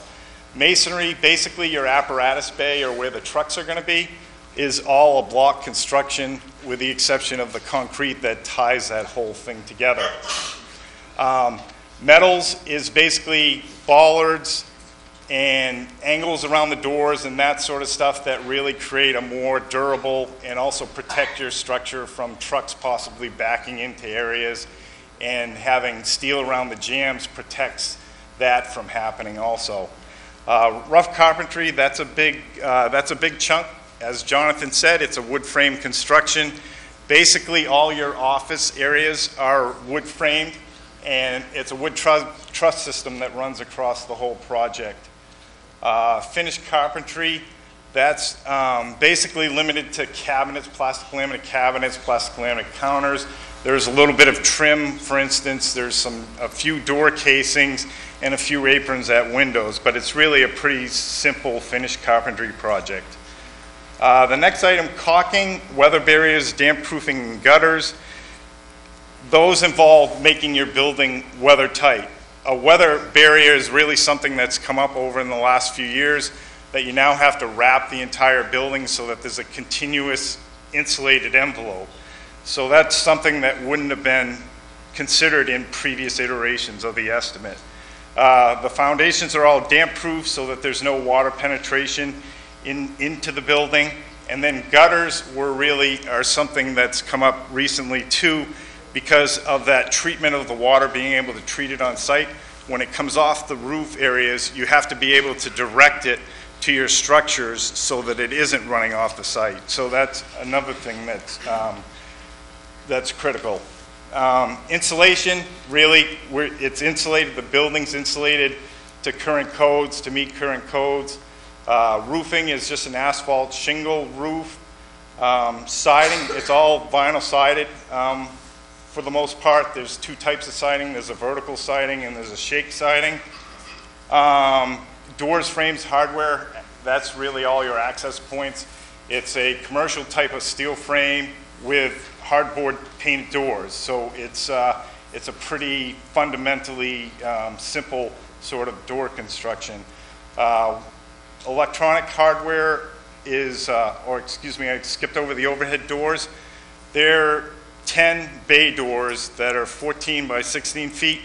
Masonry, basically your apparatus bay or where the trucks are going to be, is all a block construction with the exception of the concrete that ties that whole thing together. Um, Metals is basically bollards and angles around the doors and that sort of stuff that really create a more durable and also protect your structure from trucks possibly backing into areas. And having steel around the jambs protects that from happening also. Uh, Rough carpentry, that's a big, uh, that's a big chunk. As Jonathan said, it's a wood frame construction. Basically, all your office areas are wood framed, and it's a wood truss, truss system that runs across the whole project. Uh, Finished carpentry, that's um, basically limited to cabinets, plastic laminate cabinets, plastic laminate counters. There's a little bit of trim, for instance, there's some, a few door casings and a few aprons at windows, but it's really a pretty simple finished carpentry project. Uh, The next item, caulking, weather barriers, damp proofing gutters. Those involve making your building weather tight. A weather barrier is really something that's come up over in the last few years, that you now have to wrap the entire building so that there's a continuous insulated envelope. So that's something that wouldn't have been considered in previous iterations of the estimate. Uh, The foundations are all damp-proof so that there's no water penetration in, into the building. And then gutters were really, are something that's come up recently too, because of that treatment of the water, being able to treat it on site. When it comes off the roof areas, you have to be able to direct it to your structures so that it isn't running off the site. So that's another thing that's, um, that's critical. Um, Insulation, really, it's insulated, the building's insulated to current codes, to meet current codes. Uh, Roofing is just an asphalt shingle roof. Um, Siding, it's all vinyl sided. Um, For the most part, there's two types of siding. There's a vertical siding and there's a shake siding. Um, Doors, frames, hardware, that's really all your access points. It's a commercial type of steel frame with hardboard painted doors. So it's, uh, it's a pretty fundamentally um, simple sort of door construction. Uh, Electronic hardware is, uh, or excuse me, I skipped over the overhead doors. They're 10 bay doors that are 14 by 16 feet.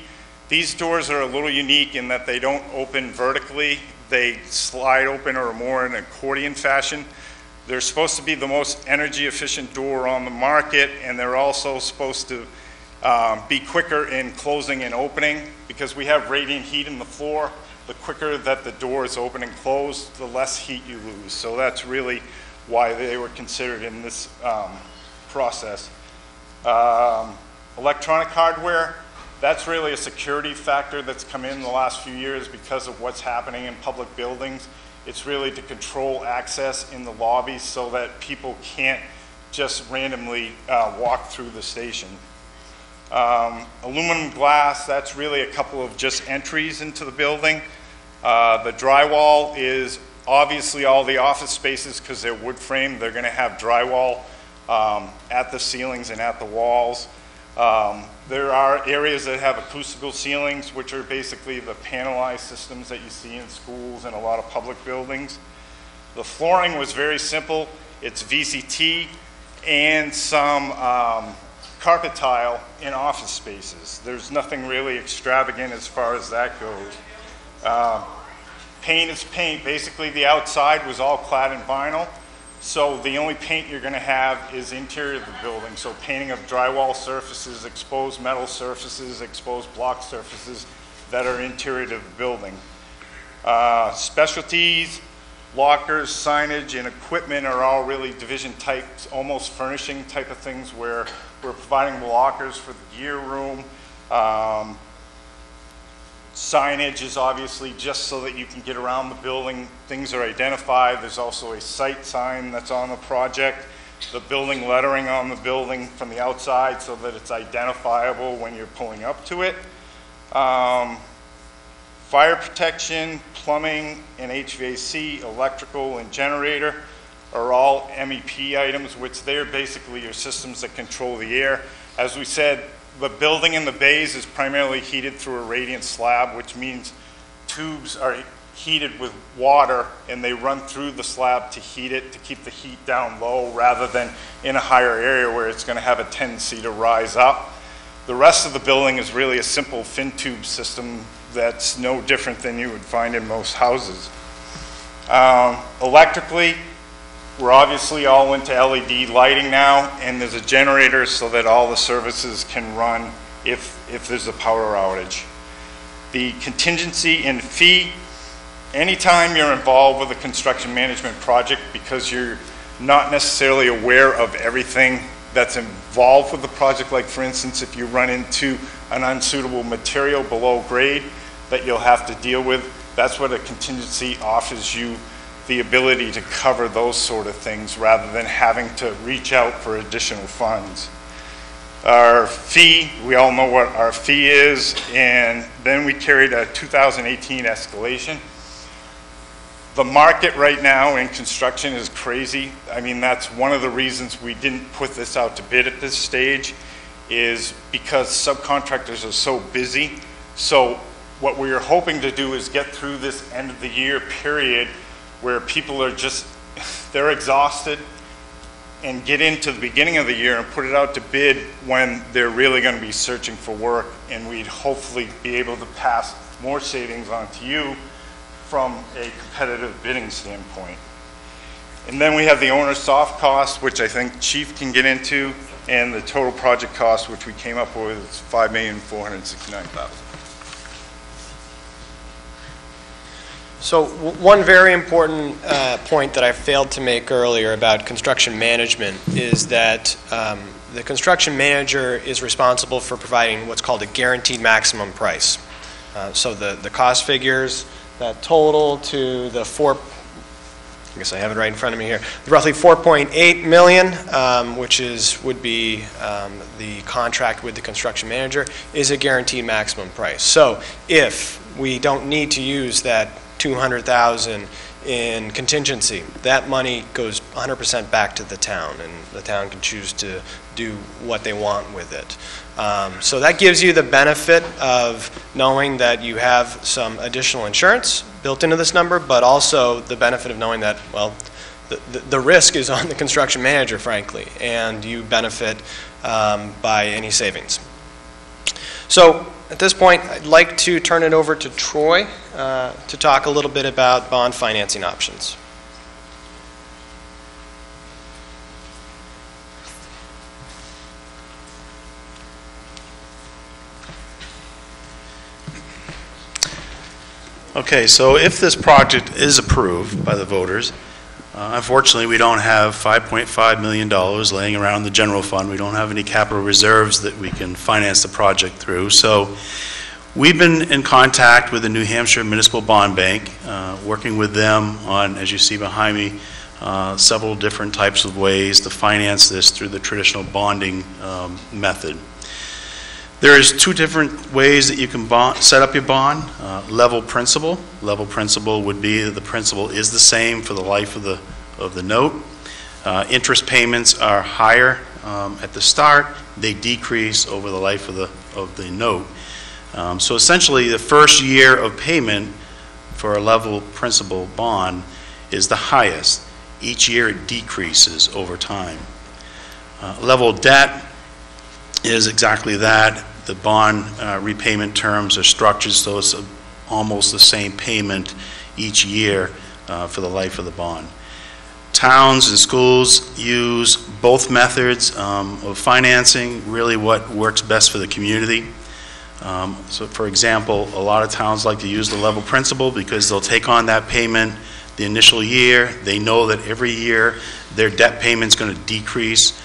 These doors are a little unique in that they don't open vertically. They slide open or more in accordion fashion. They're supposed to be the most energy efficient door on the market, and they're also supposed to um, be quicker in closing and opening because we have radiant heat in the floor. The quicker that the door is open and closed, the less heat you lose. So that's really why they were considered in this um, process. Um, Electronic hardware, that's really a security factor that's come in the last few years because of what's happening in public buildings. It's really to control access in the lobby so that people can't just randomly uh, walk through the station. Um, Aluminum glass, that's really a couple of just entries into the building. Uh, The drywall is obviously all the office spaces, because they're wood frame, they're going to have drywall um, at the ceilings and at the walls. Um, There are areas that have acoustical ceilings, which are basically the panelized systems that you see in schools and a lot of public buildings. The flooring was very simple. It's VCT and some um, carpet tile in office spaces. There's nothing really extravagant as far as that goes. Uh, Paint is paint. Basically, the outside was all clad in vinyl, so the only paint you're going to have is interior of the building. So painting of drywall surfaces, exposed metal surfaces, exposed block surfaces, that are interior to the building. Uh, Specialties, lockers, signage, and equipment are all really division types, almost furnishing type of things where we're providing lockers for the gear room. Um, Signage is obviously just so that you can get around the building, things are identified. There's also a site sign that's on the project, the building lettering on the building from the outside so that it's identifiable when you're pulling up to it. Um, Fire protection, plumbing, and HVAC, electrical, and generator are all MEP items, which they're basically your systems that control the air. As we said, the building in the bays is primarily heated through a radiant slab, which means tubes are heated with water, and they run through the slab to heat it, to keep the heat down low, rather than in a higher area where it's going to have a tendency to rise up. The rest of the building is really a simple fin tube system that's no different than you would find in most houses. Um, Electrically, we're obviously all into LED lighting now, and there's a generator so that all the services can run if, if there's a power outage. The contingency and fee, anytime you're involved with a construction management project, because you're not necessarily aware of everything that's involved with the project, like for instance, if you run into an unsuitable material below grade that you'll have to deal with, that's what a contingency offers you the ability to cover those sort of things rather than having to reach out for additional funds. Our fee, we all know what our fee is, and then we carried a 2018 escalation. The market right now in construction is crazy. I mean, that's one of the reasons we didn't put this out to bid at this stage, is because subcontractors are so busy. So what we are hoping to do is get through this end of the year period where people are just, they're exhausted and get into the beginning of the year and put it out to bid when they're really going to be searching for work. And we'd hopefully be able to pass more savings on to you from a competitive bidding standpoint. And then we have the owner soft cost, which I think Chief can get into, and the total project cost, which we came up with is 5,469,000. So one very important uh, point that I failed to make earlier about construction management is that um, the construction manager is responsible for providing what's called a guaranteed maximum price. Uh, So the, the cost figures that total to the four, I guess I have it right in front of me here, roughly 4.8 million, um, which is, would be um, the contract with the construction manager, is a guaranteed maximum price. So if we don't need to use that 200,000 in contingency, that money goes 100% back to the town, and the town can choose to do what they want with it. Um, So that gives you the benefit of knowing that you have some additional insurance built into this number, but also the benefit of knowing that, well, the- the the risk is on the construction manager, frankly, and you benefit um, by any savings. So at this point, I'd like to turn it over to Troy uh, to talk a little bit about bond financing options. Okay, so if this project is approved by the voters, uh, unfortunately, we don't have $5.5 million laying around the general fund. We don't have any capital reserves that we can finance the project through. So we've been in contact with the New Hampshire Municipal Bond Bank, uh, working with them on, as you see behind me, uh, several different types of ways to finance this through the traditional bonding um, method. There is two different ways that you can bond, set up your bond. Uh, Level principal, level principal would be that the principal is the same for the life of the, of the note. Uh, Interest payments are higher um, at the start, they decrease over the life of the, of the note. Um, So essentially, the first year of payment for a level principal bond is the highest. Each year it decreases over time. Uh, Level debt is exactly that. The bond uh, repayment terms are structured so it's a- almost the same payment each year uh, for the life of the bond. Towns and schools use both methods um, of financing, really what works best for the community. Um, So for example, a lot of towns like to use the level principal because they'll take on that payment the initial year. They know that every year, their debt payment's going to decrease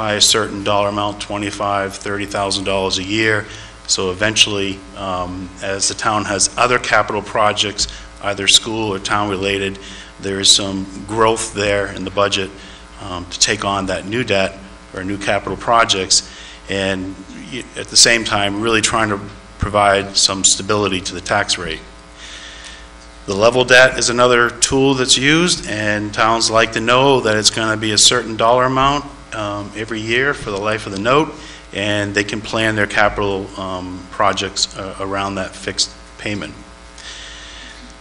by a certain dollar amount, $25,000, $30,000 a year. So eventually, um, as the town has other capital projects, either school or town-related, there is some growth there in the budget um, to take on that new debt or new capital projects, and at the same time, really trying to provide some stability to the tax rate. The level debt is another tool that's used, and towns like to know that it's going to be a certain dollar amount um, every year for the life of the note, and they can plan their capital um, projects uh, around that fixed payment.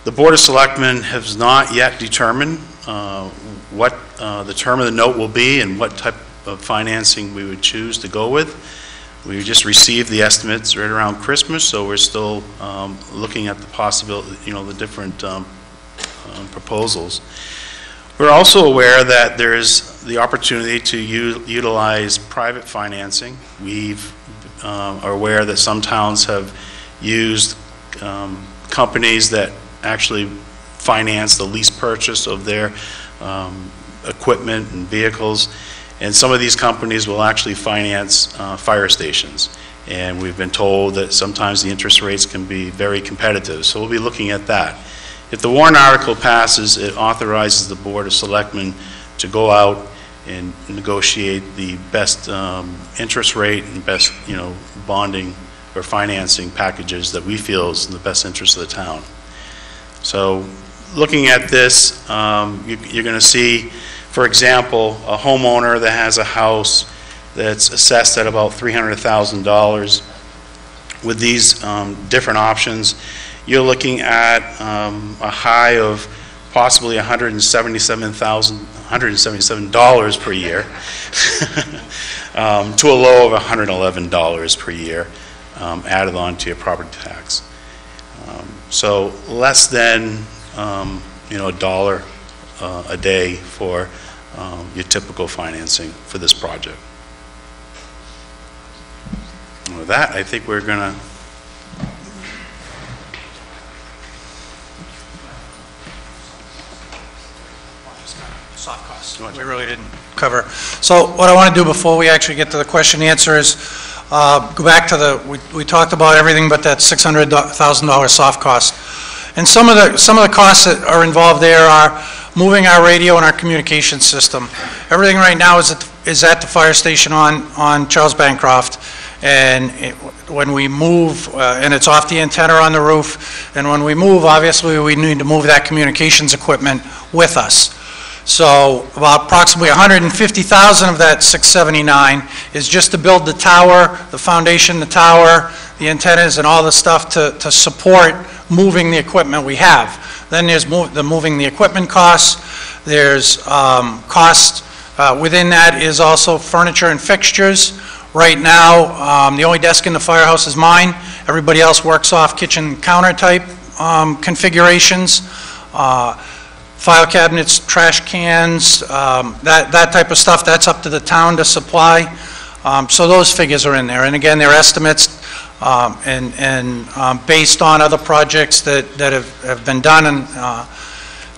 The Board of Selectmen has not yet determined uh, what uh, the term of the note will be and what type of financing we would choose to go with. We just received the estimates right around Christmas, so we're still um, looking at the possibility, you know, the different um, um, proposals. We're also aware that there is the opportunity to utilize private financing. We've, um, are aware that some towns have used um, companies that actually finance the lease purchase of their um, equipment and vehicles. And some of these companies will actually finance uh, fire stations. And we've been told that sometimes the interest rates can be very competitive, so we'll be looking at that. If the warrant article passes, it authorizes the Board of Selectmen to go out and negotiate the best um, interest rate and best, you know, bonding or financing packages that we feel is in the best interest of the town. So, looking at this, um, you- you're going to see, for example, a homeowner that has a house that's assessed at about $300,000. With these um, different options, you're looking at um, a high of possibly $177,000, $177 per year, um, to a low of $111 per year um, added on to your property tax. Um, So less than, um, you know, a dollar uh, a day for um, your typical financing for this project. And With that, I think we're going to We really didn't cover. So what I want to do before we actually get to the question and answer is uh, go back to the, we- we talked about everything but that $600,000 soft cost. And some of the, some of the costs that are involved there are moving our radio and our communication system. Everything right now is at, is at the fire station on, on Charles Bancroft. And it- when we move, uh, and it's off the antenna on the roof, and when we move, obviously, we need to move that communications equipment with us. So about approximately 150,000 of that 679 is just to build the tower, the foundation, the tower, the antennas, and all the stuff to, to support moving the equipment we have. Then there's the moving the equipment costs, there's um, cost, uh, within that is also furniture and fixtures. Right now, um, the only desk in the firehouse is mine. Everybody else works off kitchen counter type um, configurations. Uh, file cabinets, trash cans, um, that, that type of stuff, that's up to the town to supply. Um, So those figures are in there. And again, they're estimates um, and, and um, based on other projects that, that have, have been done and, uh,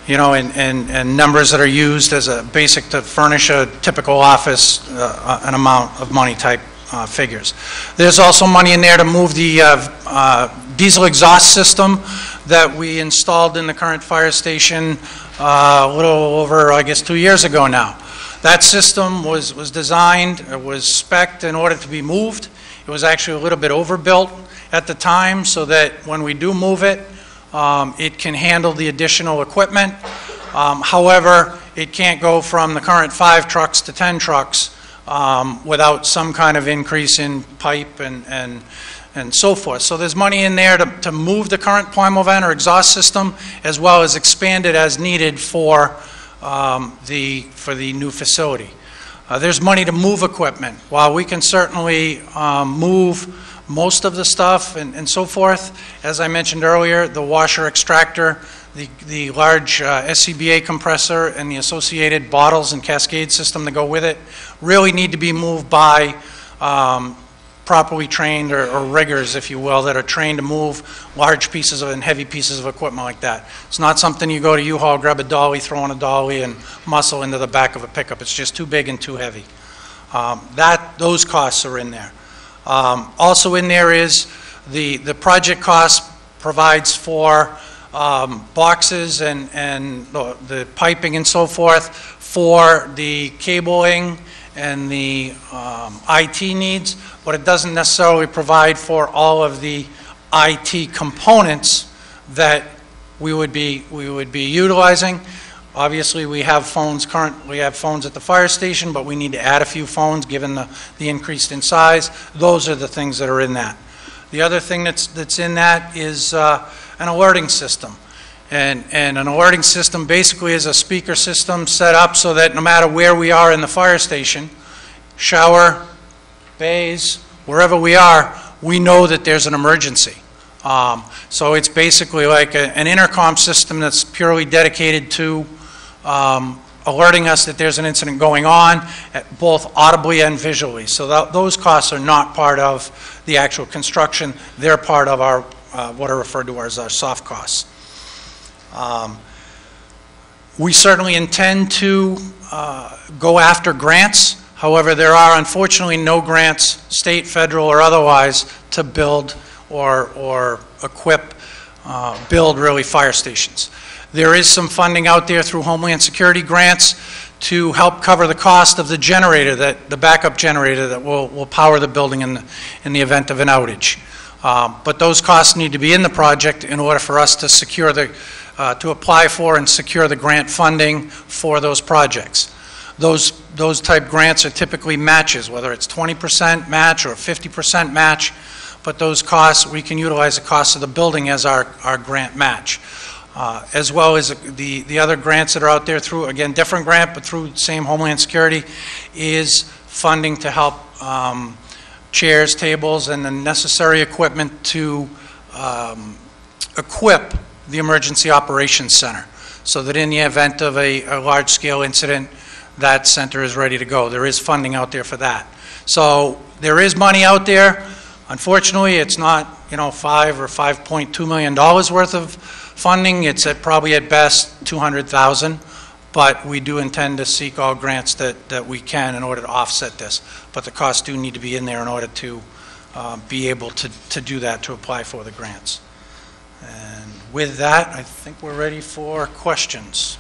you know, and, and, and numbers that are used as a basic to furnish a typical office, uh, an amount of money type uh, figures. There's also money in there to move the uh, uh, diesel exhaust system that we installed in the current fire station uh, a little over, I guess, two years ago now. That system was, was designed, it was spec'd in order to be moved. It was actually a little bit overbuilt at the time, so that when we do move it, um, it can handle the additional equipment. Um, However, it can't go from the current five trucks to 10 trucks um, without some kind of increase in pipe and, and and so forth. So there's money in there to, to move the current Plymovent or exhaust system, as well as expand it as needed for um, the, for the new facility. Uh, There's money to move equipment. While we can certainly um, move most of the stuff and and so forth, as I mentioned earlier, the washer extractor, the, the large uh, SCBA compressor, and the associated bottles and cascade system that go with it, really need to be moved by um, properly trained, or or riggers, if you will, that are trained to move large pieces of, and heavy pieces of equipment like that. It's not something you go to U-Haul, grab a dolly, throw on a dolly, and muscle into the back of a pickup. It's just too big and too heavy. Um, That, those costs are in there. Um, Also in there is, the, the project cost provides for um, boxes and, and the the piping and so forth for the cabling and the um, IT needs, but it doesn't necessarily provide for all of the IT components that we would be, we would be utilizing. Obviously, we have phones current, we have phones at the fire station, but we need to add a few phones, given the, the increase in size. Those are the things that are in that. The other thing that's, that's in that is uh, an alerting system. And, and an alerting system basically is a speaker system set up so that no matter where we are in the fire station, shower, bays, wherever we are, we know that there's an emergency. Um, So it's basically like a- an intercom system that's purely dedicated to um, alerting us that there's an incident going on, eh, both audibly and visually. So tho- those costs are not part of the actual construction, they're part of our, uh, what are referred to as our soft costs. Um, We certainly intend to uh, go after grants, however, there are unfortunately no grants, state, federal, or otherwise, to build or, or equip, uh, build really fire stations. There is some funding out there through Homeland Security grants to help cover the cost of the generator, that, the backup generator that will, will power the building in, the- in the event of an outage. Uh, But those costs need to be in the project in order for us to secure the, uh, to apply for and secure the grant funding for those projects. Those, those type grants are typically matches, whether it's 20% match or 50% match, but those costs, we can utilize the cost of the building as our, our grant match. Uh, As well as the, the other grants that are out there through, again, different grant, but through same Homeland Security, is funding to help um, chairs, tables, and the necessary equipment to um, equip the Emergency Operations Center, so that in the event of a, a large-scale incident, that center is ready to go. There is funding out there for that. So there is money out there. Unfortunately, it's not, you know, 5 or 5.2 million dollars worth of funding. It's at, probably at best 200,000, but we do intend to seek all grants that, that we can in order to offset this. But the costs do need to be in there in order to uh, be able to, to do that, to apply for the grants. And with that, I think we're ready for questions.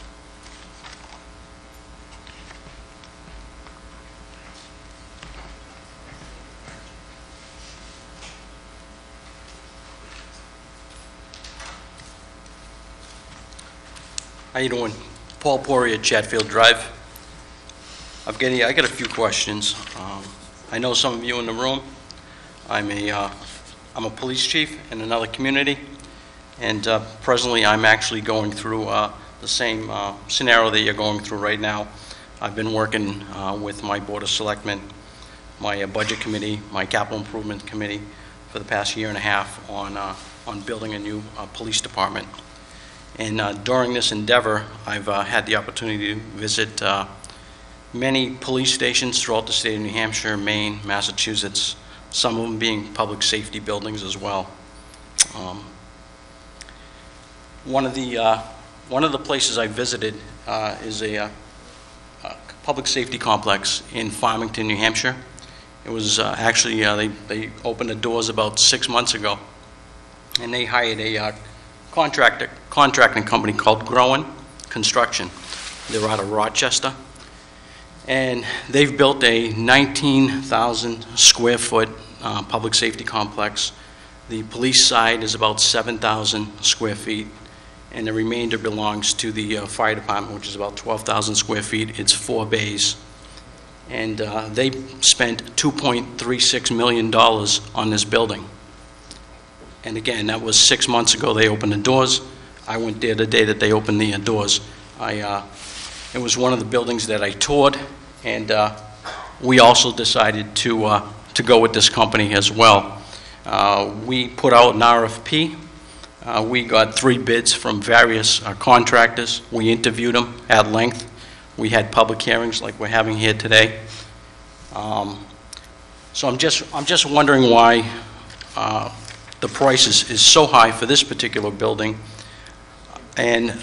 How you doing? Paul Poirier, Chatfield Drive. I've got, I got a few questions. Um, I know some of you in the room. I'm a, uh, I'm a police chief in another community, and uh, presently I'm actually going through uh, the same uh, scenario that you're going through right now. I've been working uh, with my Board of Selectmen, my uh, Budget Committee, my Capital Improvement Committee for the past year and a half on, uh, on building a new police department. And during this endeavor, I've had the opportunity to visit many police stations throughout the state of New Hampshire, Maine, Massachusetts, some of them being public safety buildings as well. Um, One of the, uh, one of the places I visited uh, is a uh, uh, public safety complex in Farmington, New Hampshire. It was uh, actually, uh, they they opened the doors about six months ago, and they hired a uh, contractor, contracting company called Groen Construction. They're out of Rochester. And they've built a 19,000 square foot public safety complex. The police side is about 7,000 square feet, and the remainder belongs to the uh, fire department, which is about 12,000 square feet. It's four bays. And uh, they spent $2.36 million on this building. And again, that was six months ago, they opened the doors. I went there the day that they opened the uh, doors. I, uh, it was one of the buildings that I toured, and uh, we also decided to, uh, to go with this company as well. We put out an RFP. Uh, We got three bids from various uh, contractors. We interviewed them at length. We had public hearings like we're having here today. Um, So I'm just, I'm just wondering why uh, the price is, is so high for this particular building. And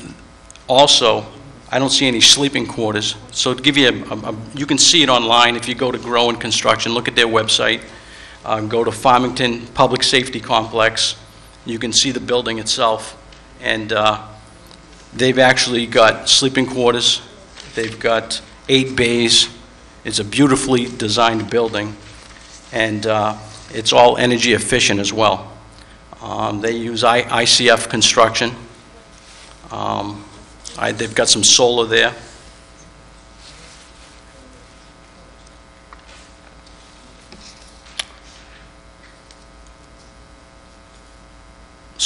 also, I don't see any sleeping quarters. So to give you, a- a- a- you can see it online if you go to Grow and Construction, look at their website, uh, go to Farmington Public Safety Complex, you can see the building itself. And uh, they've actually got sleeping quarters, they've got eight bays, it's a beautifully designed building, and uh, it's all energy efficient as well. Um, They use I- ICF construction. Um, I- They've got some solar there.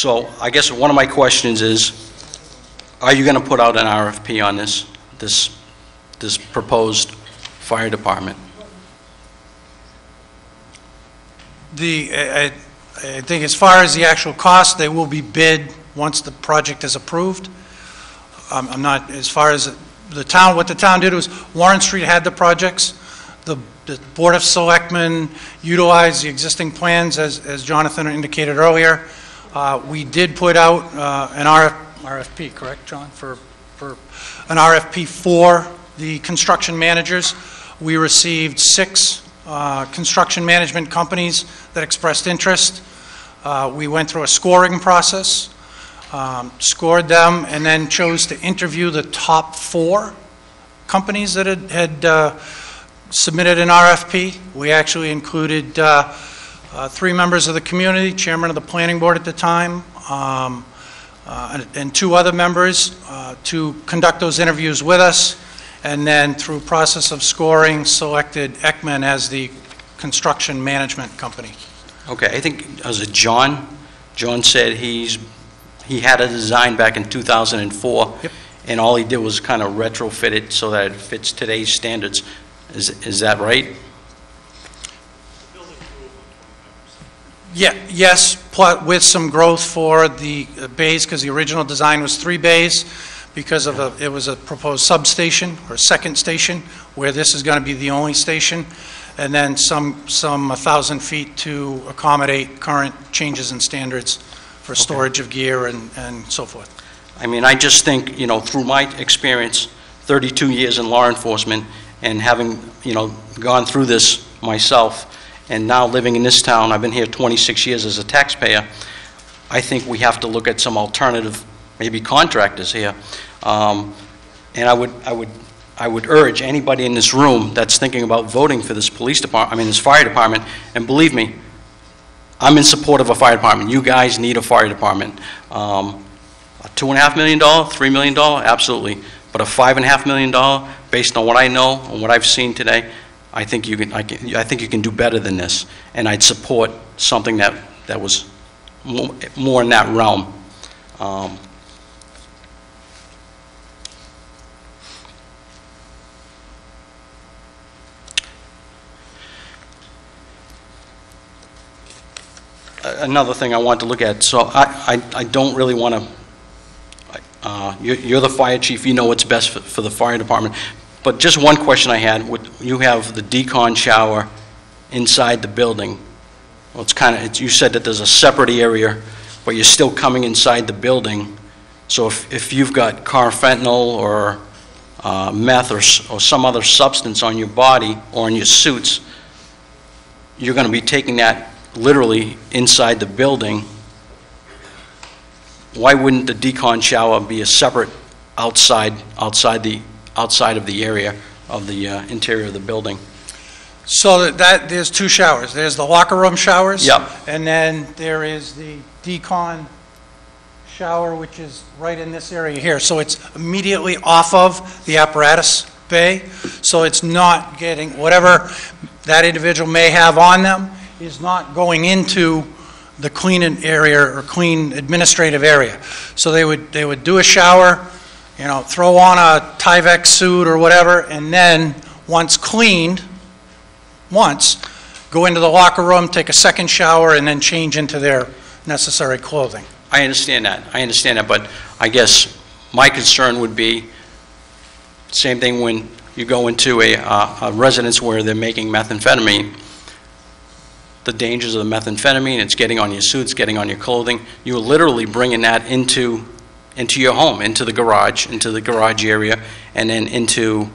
So I guess one of my questions is, are you going to put out an RFP on this, this, this proposed fire department? The, I I- think as far as the actual cost, they will be bid once the project is approved. I'm I'm not, as far as the town, what the town did was Warren Street had the projects. The the Board of Selectmen utilized the existing plans, as as Jonathan indicated earlier. Uh, We did put out uh, an RF RFP, correct, John, for, for, an RFP for the construction managers. We received six uh, construction management companies that expressed interest. Uh, We went through a scoring process, um, scored them, and then chose to interview the top four companies that had- had uh, submitted an RFP. We actually included uh, three members of the community, chairman of the planning board at the time, um, uh, and- and two other members uh, to conduct those interviews with us, and then through process of scoring, selected Eckman as the construction management company. Okay, I think, was it John? John said he's, he had a design back in 2004. Yep. And all he did was kind of retrofit it so that it fits today's standards. Is, is that right? Yeah, yes, with some growth for the bays, because the original design was three bays, because of a, it was a proposed substation, or second station, where this is going to be the only station, and then some, some 1,000 feet to accommodate current changes in standards for storage of gear and, and so forth. I mean, I just think, you know, through my experience, 32 years in law enforcement, and having, you know, gone through this myself, and now living in this town, I've been here 26 years as a taxpayer, I think we have to look at some alternative, maybe contractors here. Um, And I would, I would, I would urge anybody in this room that's thinking about voting for this police department, I mean, this fire department, and believe me, I'm in support of a fire department. You guys need a fire department. Um, a two and a half million dollar, three million dollar, absolutely. But a five and a half million dollar, based on what I know and what I've seen today, I think you can, I can, I think you can do better than this. And I'd support something that, that was more, more in that realm. Um, Another thing I want to look at, so I, I, I don't really want to uh, You're you're the fire chief, you know what's best for- for the fire department. But just one question I had, would- you have the decon shower inside the building. Well, it's kind of, you said that there's a separate area, but you're still coming inside the building. So if if you've got carfentanil or uh, meth or or some other substance on your body or in your suits, you're going to be taking that literally inside the building why wouldn't the decon shower be a separate outside, outside the, outside of the area of the uh, interior of the building? So that- that, there's two showers. There's the locker room showers. Yep. And then there is the decon shower, which is right in this area here. So it's immediately off of the apparatus bay. So it's not getting, whatever that individual may have on them is not going into the clean area or clean administrative area. So they would, they would do a shower, you know, throw on a Tyvek suit or whatever, and then, once cleaned, once, go into the locker room, take a second shower, and then change into their necessary clothing. I understand that, I understand that, but I guess my concern would be, same thing when you go into a uh, a residence where they're making methamphetamine, the dangers of the methamphetamine, it's getting on your suits, getting on your clothing. You're literally bringing that into, into your home, into the garage, into the garage area, and then into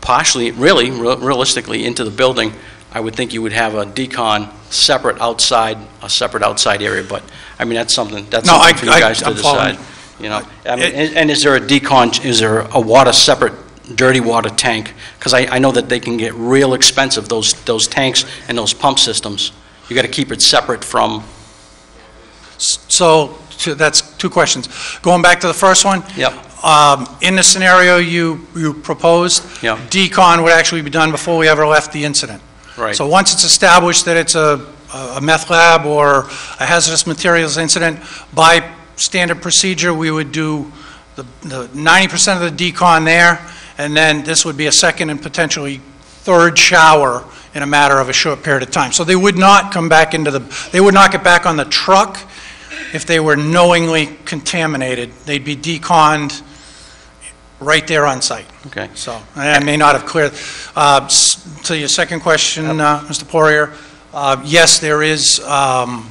partially, really, re- realistically, into the building. I would think you would have a decon separate outside, a separate outside area, but, I mean, that's something, that's No, I- something for you I- guys to I'm following. decide. You know, I mean, It- and and is there a decon, is there a water separate, dirty water tank? Because I, I know that they can get real expensive, those, those tanks and those pump systems. You got to keep it separate from, So, that's two questions. Going back to the first one? Yep. Um, In the scenario you, you proposed? Decon would actually be done before we ever left the incident. right, So once it's established that it's a, a meth lab or a hazardous materials incident, by standard procedure, we would do the, the 90% of the decon there, and then this would be a second and potentially third shower in a matter of a short period of time. So they would not come back into the, they would not get back on the truck if they were knowingly contaminated. They'd be deconned right there on site. okay. So, I may not have cleared, uh, to your second question, uh, Mr. Poirier, uh, yes, there is um,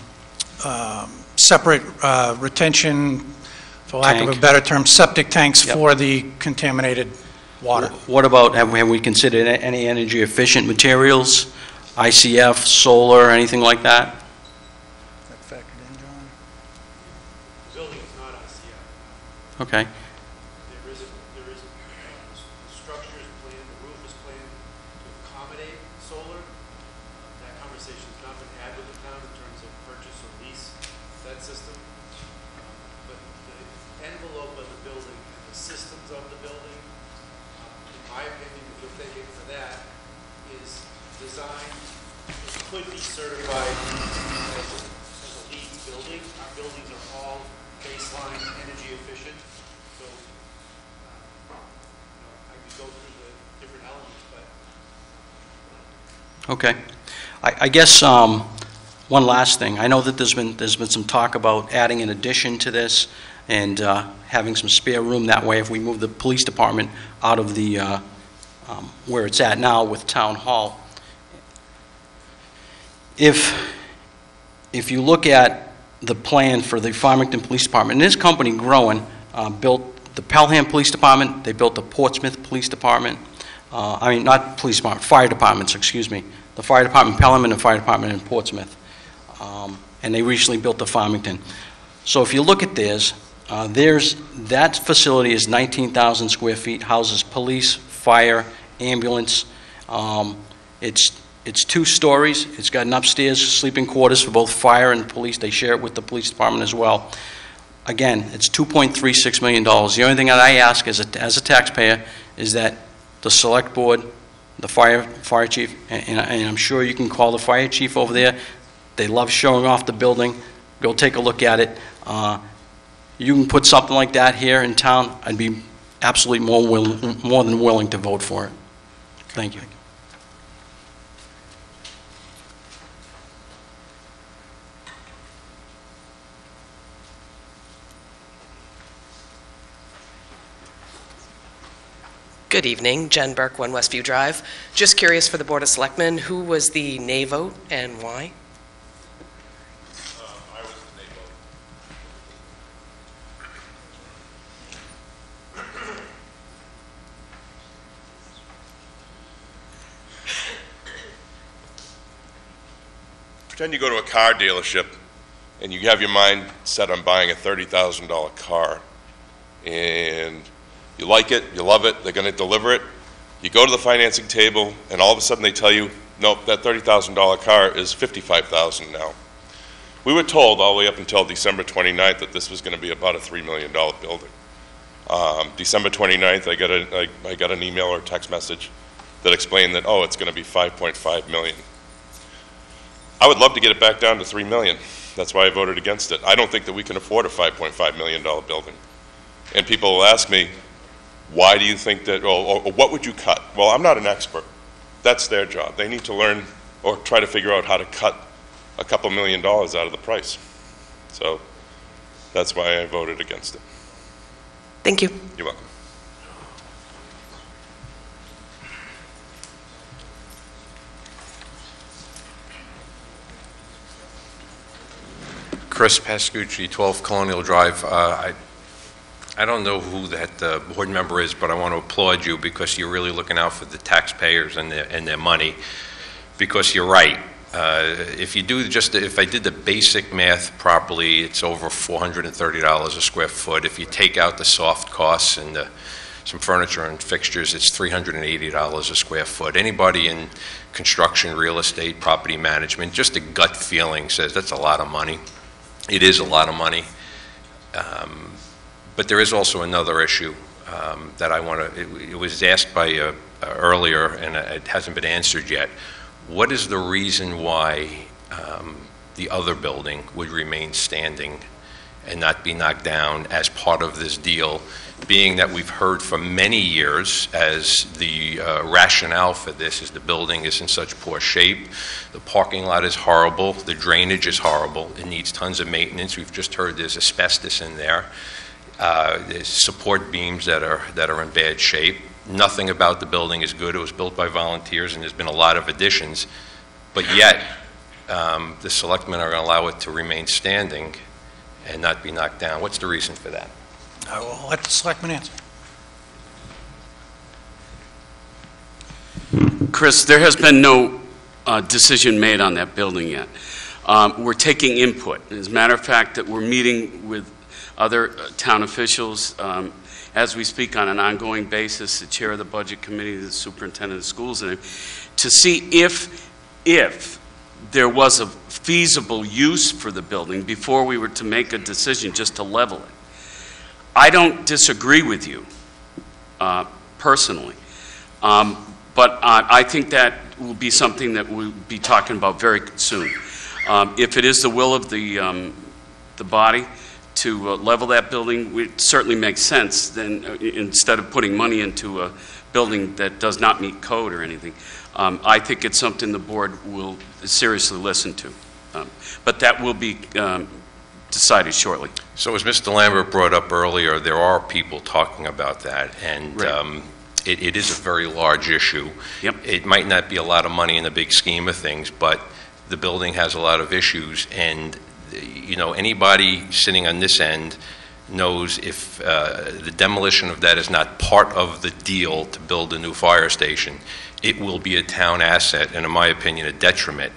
um, separate uh, retention, for lack of a better term, septic tanks Yep. for the contaminated water. What about, have have we considered any energy efficient materials, ICF, solar, anything like that? building is not ICF. Okay, There is, there is, uh, the structure is planned, the roof is planned to accommodate solar. That conversation's not been had with the town in terms of purchase or lease that system. But the envelope of the building and the systems of the building, uh, in my opinion, if you'll take it for that, is designed, it could be certified as a, as a LEED building. Our buildings are all baseline energy efficient, so, uh, you know, I could go through the different elements, but okay. I I guess, um, one last thing. I know that there's been, there's been some talk about adding an addition to this and uh, having some spare room. That way, if we move the police department out of the, uh, um, where it's at now with Town Hall, if, if you look at the plan for the Farmington Police Department, and this company growing, uh, built the Pelham Police Department, they built the Portsmouth Police Department, uh, I mean, not police department, fire departments, excuse me, the fire department in Pelham and the fire department in Portsmouth. Um, And they recently built the Farmington. So if you look at theirs, uh, there's, that facility is 19,000 square feet, houses police, fire, ambulance. Um, It's, it's two stories, it's got an upstairs sleeping quarters for both fire and police, they share it with the police department as well. Again, it's $2.36 million. The only thing that I ask as a, as a taxpayer is that the select board, the fire, fire chief, and, and I- and I'm sure you can call the fire chief over there, they love showing off the building, go take a look at it. Uh, You can put something like that here in town, I'd be absolutely more will, more than willing to vote for it. Thank you. Good evening, Jen Burke, 1 Westview Drive. Just curious for the Board of Selectmen, who was the nay vote and why? Pretend you go to a car dealership and you have your mind set on buying a $30,000 car. And you like it, you love it, they're going to deliver it. You go to the financing table and all of a sudden they tell you, nope, that $30,000 car is 55,000 now. We were told all the way up until December 29th that this was going to be about a $3 million building. Um, December 29th, I got a, I, I got an email or text message that explained that, oh, it's going to be 5.5 million. I would love to get it back down to 3 million. That's why I voted against it. I don't think that we can afford a 5.5 million dollar building. And people will ask me, why do you think that, or, or or what would you cut? Well, I'm not an expert. That's their job. They need to learn or try to figure out how to cut a couple million dollars out of the price. So that's why I voted against it. Thank you. You're welcome. Chris Pascucci, 12 Colonial Drive. Uh, I I don't know who that uh, board member is, but I want to applaud you because you're really looking out for the taxpayers and their, and their money. Because you're right. Uh, If you do just, if I did the basic math properly, it's over $430 a square foot. If you take out the soft costs and the- some furniture and fixtures, it's $380 a square foot. Anybody in construction, real estate, property management, just a gut feeling says that's a lot of money. It is a lot of money. Um, But there is also another issue um, that I want to, it was asked by, uh, earlier, and it hasn't been answered yet. What is the reason why um, the other building would remain standing and not be knocked down as part of this deal, being that we've heard for many years as the uh, rationale for this is the building is in such poor shape, the parking lot is horrible, the drainage is horrible, it needs tons of maintenance. We've just heard there's asbestos in there. Uh, There's support beams that are, that are in bad shape. Nothing about the building is good. It was built by volunteers, and there's been a lot of additions. But yet, um, the selectmen are going to allow it to remain standing and not be knocked down. What's the reason for that? I will let the selectman answer. Chris, there has been no uh, decision made on that building yet. Um, We're taking input. As a matter of fact, that we're meeting with other uh, town officials um, as we speak on an ongoing basis, the chair of the budget committee, the superintendent of schools, and to see if, if there was a feasible use for the building before we were to make a decision just to level it. I don't disagree with you uh, personally, Um, but I think that will be something that we'll be talking about very soon. Um, If it is the will of the, um, the body to uh, level that building, it certainly makes sense, then, uh, instead of putting money into a building that does not meet code or anything. Um, I think it's something the board will seriously listen to. Um, But that will be um, decided shortly. So as Mr. Lambert brought up earlier, there are people talking about that, and Right. um, it it is a very large issue. Yep. It might not be a lot of money in the big scheme of things, but the building has a lot of issues, and, you know, anybody sitting on this end knows if uh, the demolition of that is not part of the deal to build a new fire station, it will be a town asset, and in my opinion, a detriment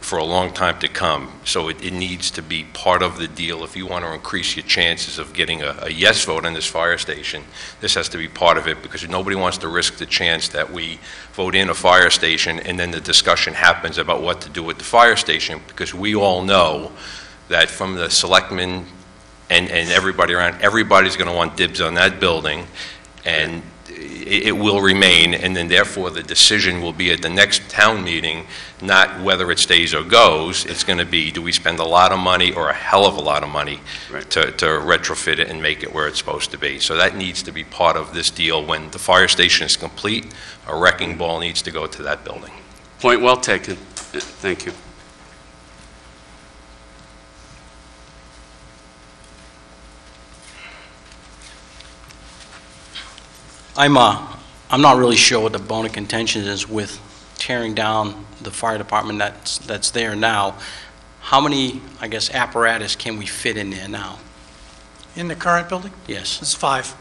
for a long time to come. So it, it needs to be part of the deal. If you want to increase your chances of getting a, a yes vote on this fire station, this has to be part of it, because nobody wants to risk the chance that we vote in a fire station, and then the discussion happens about what to do with the fire station, because we all know that from the selectmen and, and everybody around, everybody's going to want dibs on that building, and it, it will remain, and then therefore the decision will be at the next town meeting, not whether it stays or goes. It's going to be, do we spend a lot of money or a hell of a lot of money Right. to, to retrofit it and make it where it's supposed to be? So that needs to be part of this deal. When the fire station is complete, a wrecking ball needs to go to that building. Point well taken. Uh, Thank you. I'm, uh, I'm not really sure what the bone of contention is with tearing down the fire department that's, that's there now. How many, I guess, apparatus can we fit in there now? In the current building, Yes. it's five.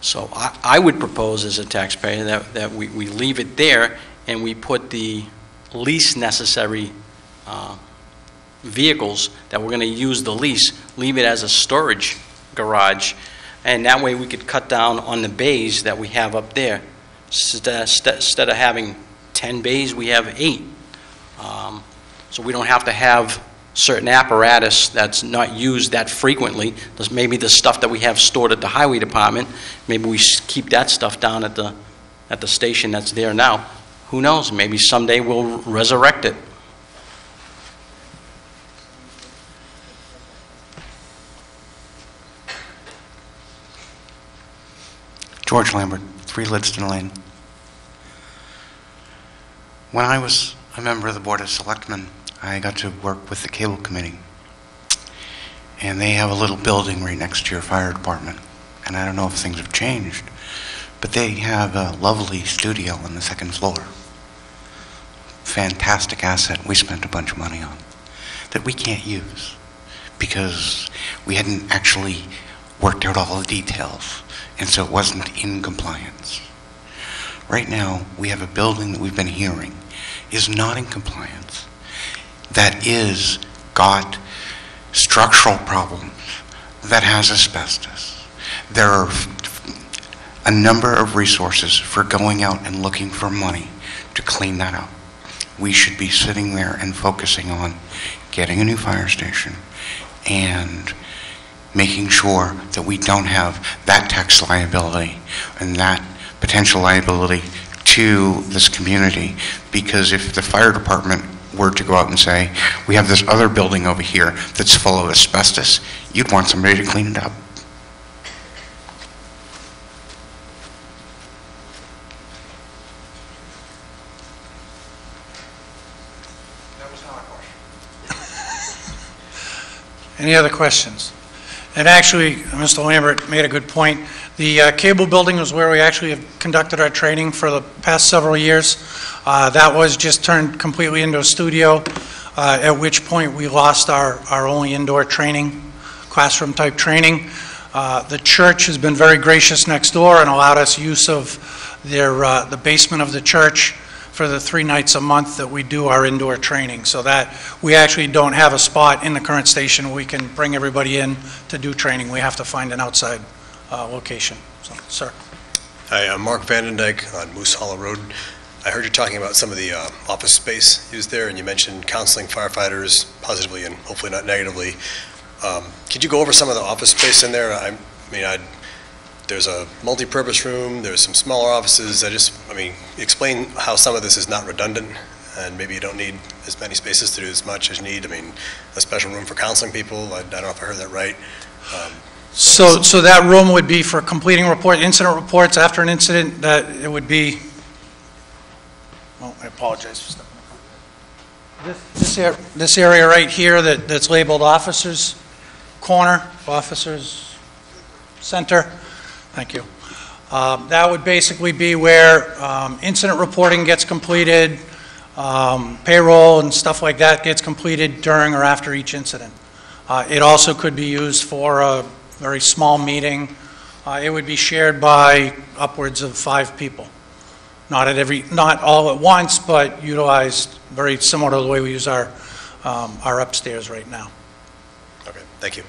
So I, I would propose as a taxpayer that, that we, we leave it there and we put the least necessary uh, vehicles that we're going to use the least, leave it as a storage garage. And that way we could cut down on the bays that we have up there. Instead, of having 10 bays, we have eight. Um, So we don't have to have certain apparatus that's not used that frequently. There's maybe the stuff that we have stored at the highway department, maybe we keep that stuff down at the, at the station that's there now. Who knows, maybe someday we'll resurrect it. George Lambert, 3 Lidston Lane. When I was a member of the Board of Selectmen, I got to work with the Cable Committee. And they have a little building right next to your fire department. And I don't know if things have changed, but they have a lovely studio on the second floor. Fantastic asset we spent a bunch of money on that we can't use. because we hadn't actually worked out all the details, and so it wasn't in compliance. Right now, we have a building that we've been hearing is not in compliance, that is got structural problems, that has asbestos. There are a number of resources for going out and looking for money to clean that up. We should be sitting there and focusing on getting a new fire station and making sure that we don't have that tax liability and that potential liability to this community. Because if the fire department were to go out and say, we have this other building over here that's full of asbestos, you'd want somebody to clean it up. Any other questions? And actually, Mr. Lambert made a good point. The uh, cable building was where we actually have conducted our training for the past several years. Uh, That was just turned completely into a studio, uh, at which point we lost our, our only indoor training, classroom-type training. Uh, The church has been very gracious next door and allowed us use of their, uh, the basement of the church for the three nights a month that we do our indoor training, so that we actually don't have a spot in the current station we can bring everybody in to do training. We have to find an outside uh, location. So, Sir? Hi, I'm Mark Vandendijk on Moose Hollow Road. I heard you talking about some of the uh, office space used there, and you mentioned counseling firefighters positively and hopefully not negatively. Um, Could you go over some of the office space in there? I I mean, I'd- there's a multi-purpose room, there's some smaller offices. I just, I mean, explain how some of this is not redundant, and maybe you don't need as many spaces to do as much as you need. I mean, a special room for counseling people, I I don't know if I heard that right. Um, So, so that room would be for completing report, incident reports after an incident, that it would be, oh, I apologize for stepping. This, this ar- this area right here that, that's labeled officers' corner, officers' center, thank you. Um, That would basically be where um, incident reporting gets completed, um, payroll and stuff like that gets completed during or after each incident. Uh, It also could be used for a very small meeting. Uh, It would be shared by upwards of five people. Not at every, not all at once, but utilized very similar to the way we use our, um, our upstairs right now. Okay, thank you.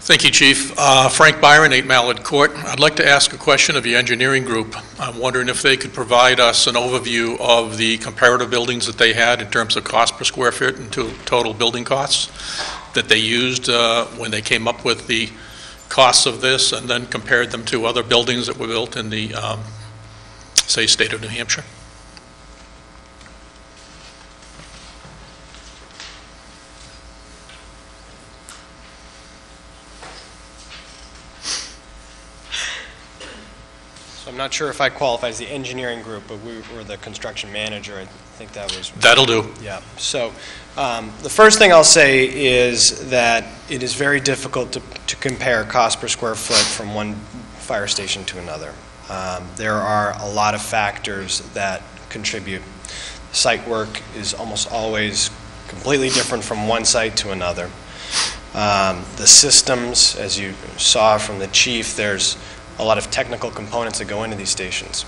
Thank you, Chief. Uh, Frank Byron, 8 Mallard Court. I'd like to ask a question of the engineering group. I'm wondering if they could provide us an overview of the comparative buildings that they had in terms of cost per square foot and to total building costs that they used uh, when they came up with the costs of this, and then compared them to other buildings that were built in the, um, say, state of New Hampshire. Not sure if I qualify as the engineering group, but we were the construction manager. I think that was That'll do. Yeah, so um, the first thing I'll say is that it is very difficult to to compare cost per square foot from one fire station to another. Um, There are a lot of factors that contribute. Site work is almost always completely different from one site to another. Um, The systems, as you saw from the chief, there's a lot of technical components that go into these stations.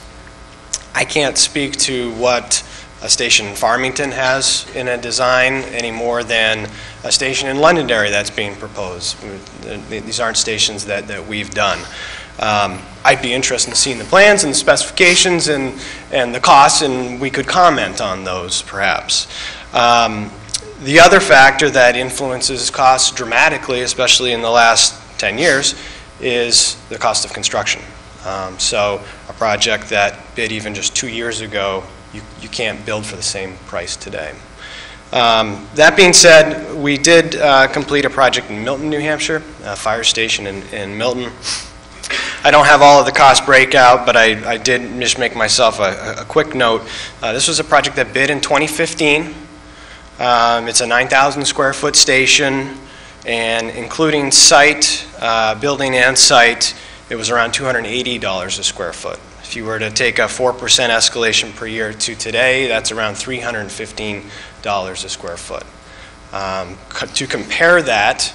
I can't speak to what a station in Farmington has in a design any more than a station in Londonderry that's being proposed. These aren't stations that, that we've done. Um, I'd be interested in seeing the plans and the specifications and, and the costs, and we could comment on those perhaps. Um, The other factor that influences costs dramatically, especially in the last 10 years, is the cost of construction. Um, So a project that bid even just two years ago, you you can't build for the same price today. Um, That being said, we did uh, complete a project in Milton, New Hampshire, a fire station in in Milton. I don't have all of the cost breakout, but I I did just make myself a a quick note. Uh, This was a project that bid in 2015. Um, It's a 9,000 square foot station, and including site, uh, building and site, it was around $280 a square foot. If you were to take a 4% escalation per year to today, that's around $315 a square foot. Um, co- To compare that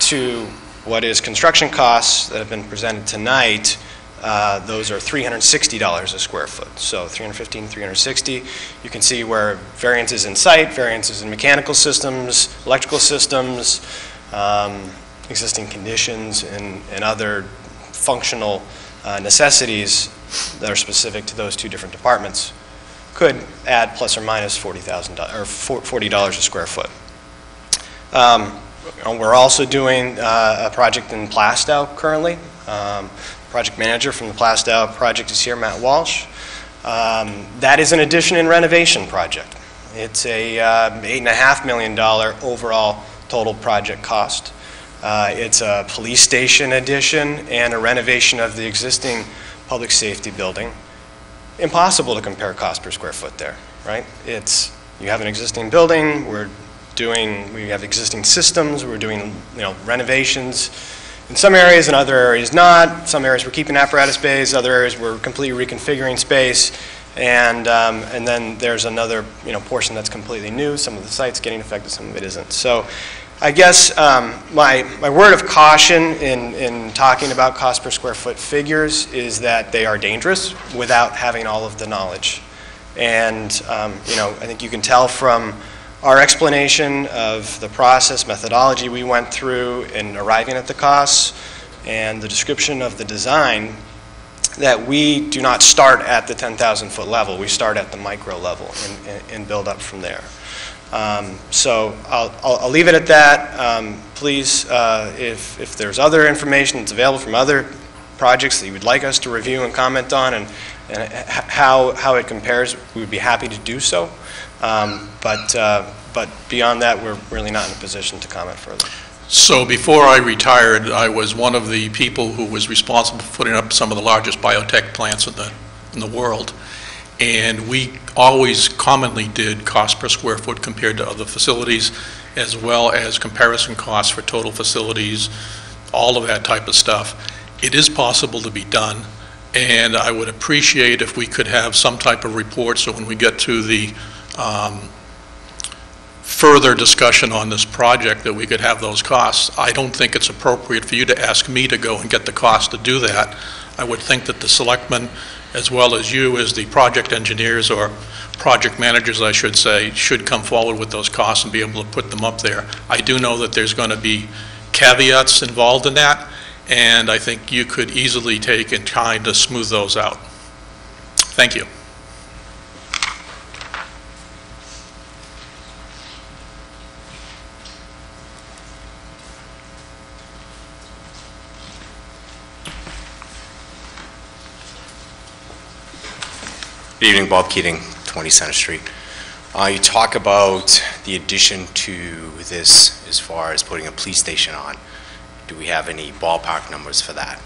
to what is construction costs that have been presented tonight, uh, those are $360 a square foot. So 315, 360. You can see where variances in site, variances in mechanical systems, electrical systems, um, existing conditions, and and other functional uh, necessities that are specific to those two different departments could add plus or minus $40,000, or $40 a square foot. Um, We're also doing uh, a project in Plaistow currently. Um, Project manager from the Plaistow project is here, Matt Walsh. Um, That is an addition and renovation project. It's a uh, $8.5 million overall total project cost. Uh, It's a police station addition and a renovation of the existing public safety building. Impossible to compare cost per square foot there, right? It's, you have an existing building, we're doing, we have existing systems, we're doing, you know, renovations in some areas, in other areas not. Some areas we're keeping apparatus space, other areas we're completely reconfiguring space. And, um, and then there's another, you know, portion that's completely new. Some of the site's getting affected, some of it isn't. So I guess um, my, my word of caution in, in talking about cost per square foot figures is that they are dangerous without having all of the knowledge. And, um, you know, I think you can tell from our explanation of the process, methodology we went through in arriving at the costs, and the description of the design, that we do not start at the 10,000-foot level. We start at the micro level and- and and build up from there. Um, So I'll I'll I'll leave it at that. Um, Please, uh, if if there's other information that's available from other projects that you would like us to review and comment on, and and how how it compares, we would be happy to do so. Um, But uh, but beyond that, we're really not in a position to comment further. So before I retired, I was one of the people who was responsible for putting up some of the largest biotech plants in the, in the world. And we always commonly did cost per square foot compared to other facilities, as well as comparison costs for total facilities, all of that type of stuff. It is possible to be done, and I would appreciate if we could have some type of report, so when we get to the um, further discussion on this project, that we could have those costs. I don't think it's appropriate for you to ask me to go and get the cost to do that. I would think that the selectmen, as well as you as the project engineers or project managers, I should say, should come forward with those costs and be able to put them up there. I do know that there's going to be caveats involved in that, and I think you could easily take and kind to smooth those out. Thank you. Good evening, Bob Keating, 20 Center Street. Uh, You talk about the addition to this as far as putting a police station on. Do we have any ballpark numbers for that?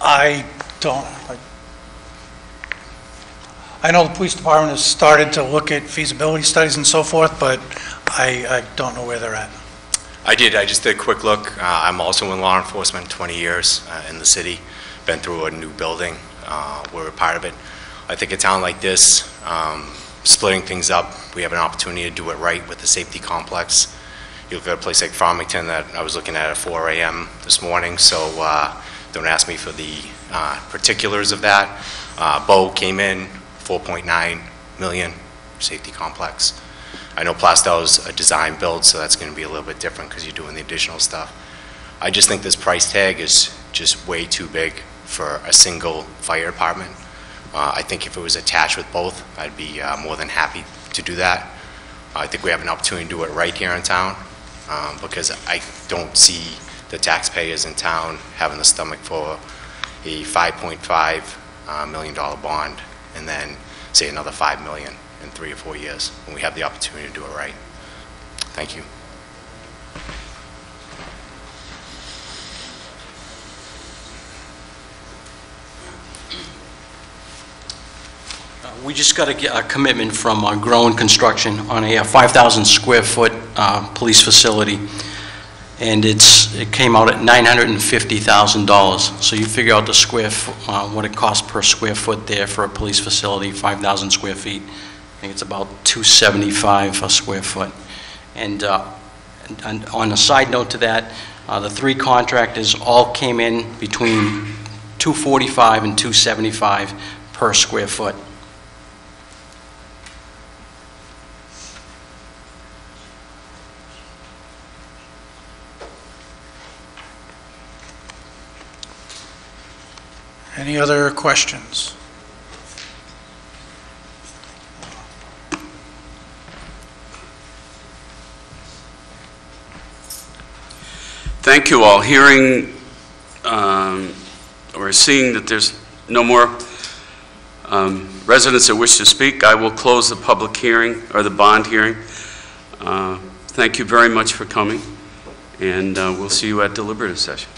I don't, I- I know the police department has started to look at feasibility studies and so forth, but I, I don't know where they're at. I did, I just did a quick look. Uh, I'm also in law enforcement, 20 years uh, in the city, been through a new building, uh, we're a part of it. I think a town like this, um, splitting things up, we have an opportunity to do it right with the safety complex. You look at a place like Farmington that I was looking at at 4 AM this morning, so uh, don't ask me for the uh, particulars of that. Uh, Bo came in, 4.9 million, safety complex. I know Plaistow's a design build, so that's going to be a little bit different because you're doing the additional stuff. I just think this price tag is just way too big for a single fire department. Uh, I think if it was attached with both, I'd be uh, more than happy to do that. I think we have an opportunity to do it right here in town, um, because I don't see the taxpayers in town having the stomach for a $5.5 uh, million dollar bond, and then, say, another 5 million in three or four years, when we have the opportunity to do it right. Thank you. We just got a a commitment from uh, Grown Construction on a uh, 5,000 square foot uh, police facility, and it's it came out at $950,000. So you figure out the square, uh, what it costs per square foot there for a police facility, 5,000 square feet. I think it's about 275 a square foot. And uh, and- and on a side note to that, uh, the three contractors all came in between 245 and 275 per square foot. Any other questions? Thank you all. Hearing, um, or seeing that there's no more um, residents that wish to speak, I will close the public hearing, or the bond hearing. Uh, Thank you very much for coming, and uh, we'll see you at deliberative session.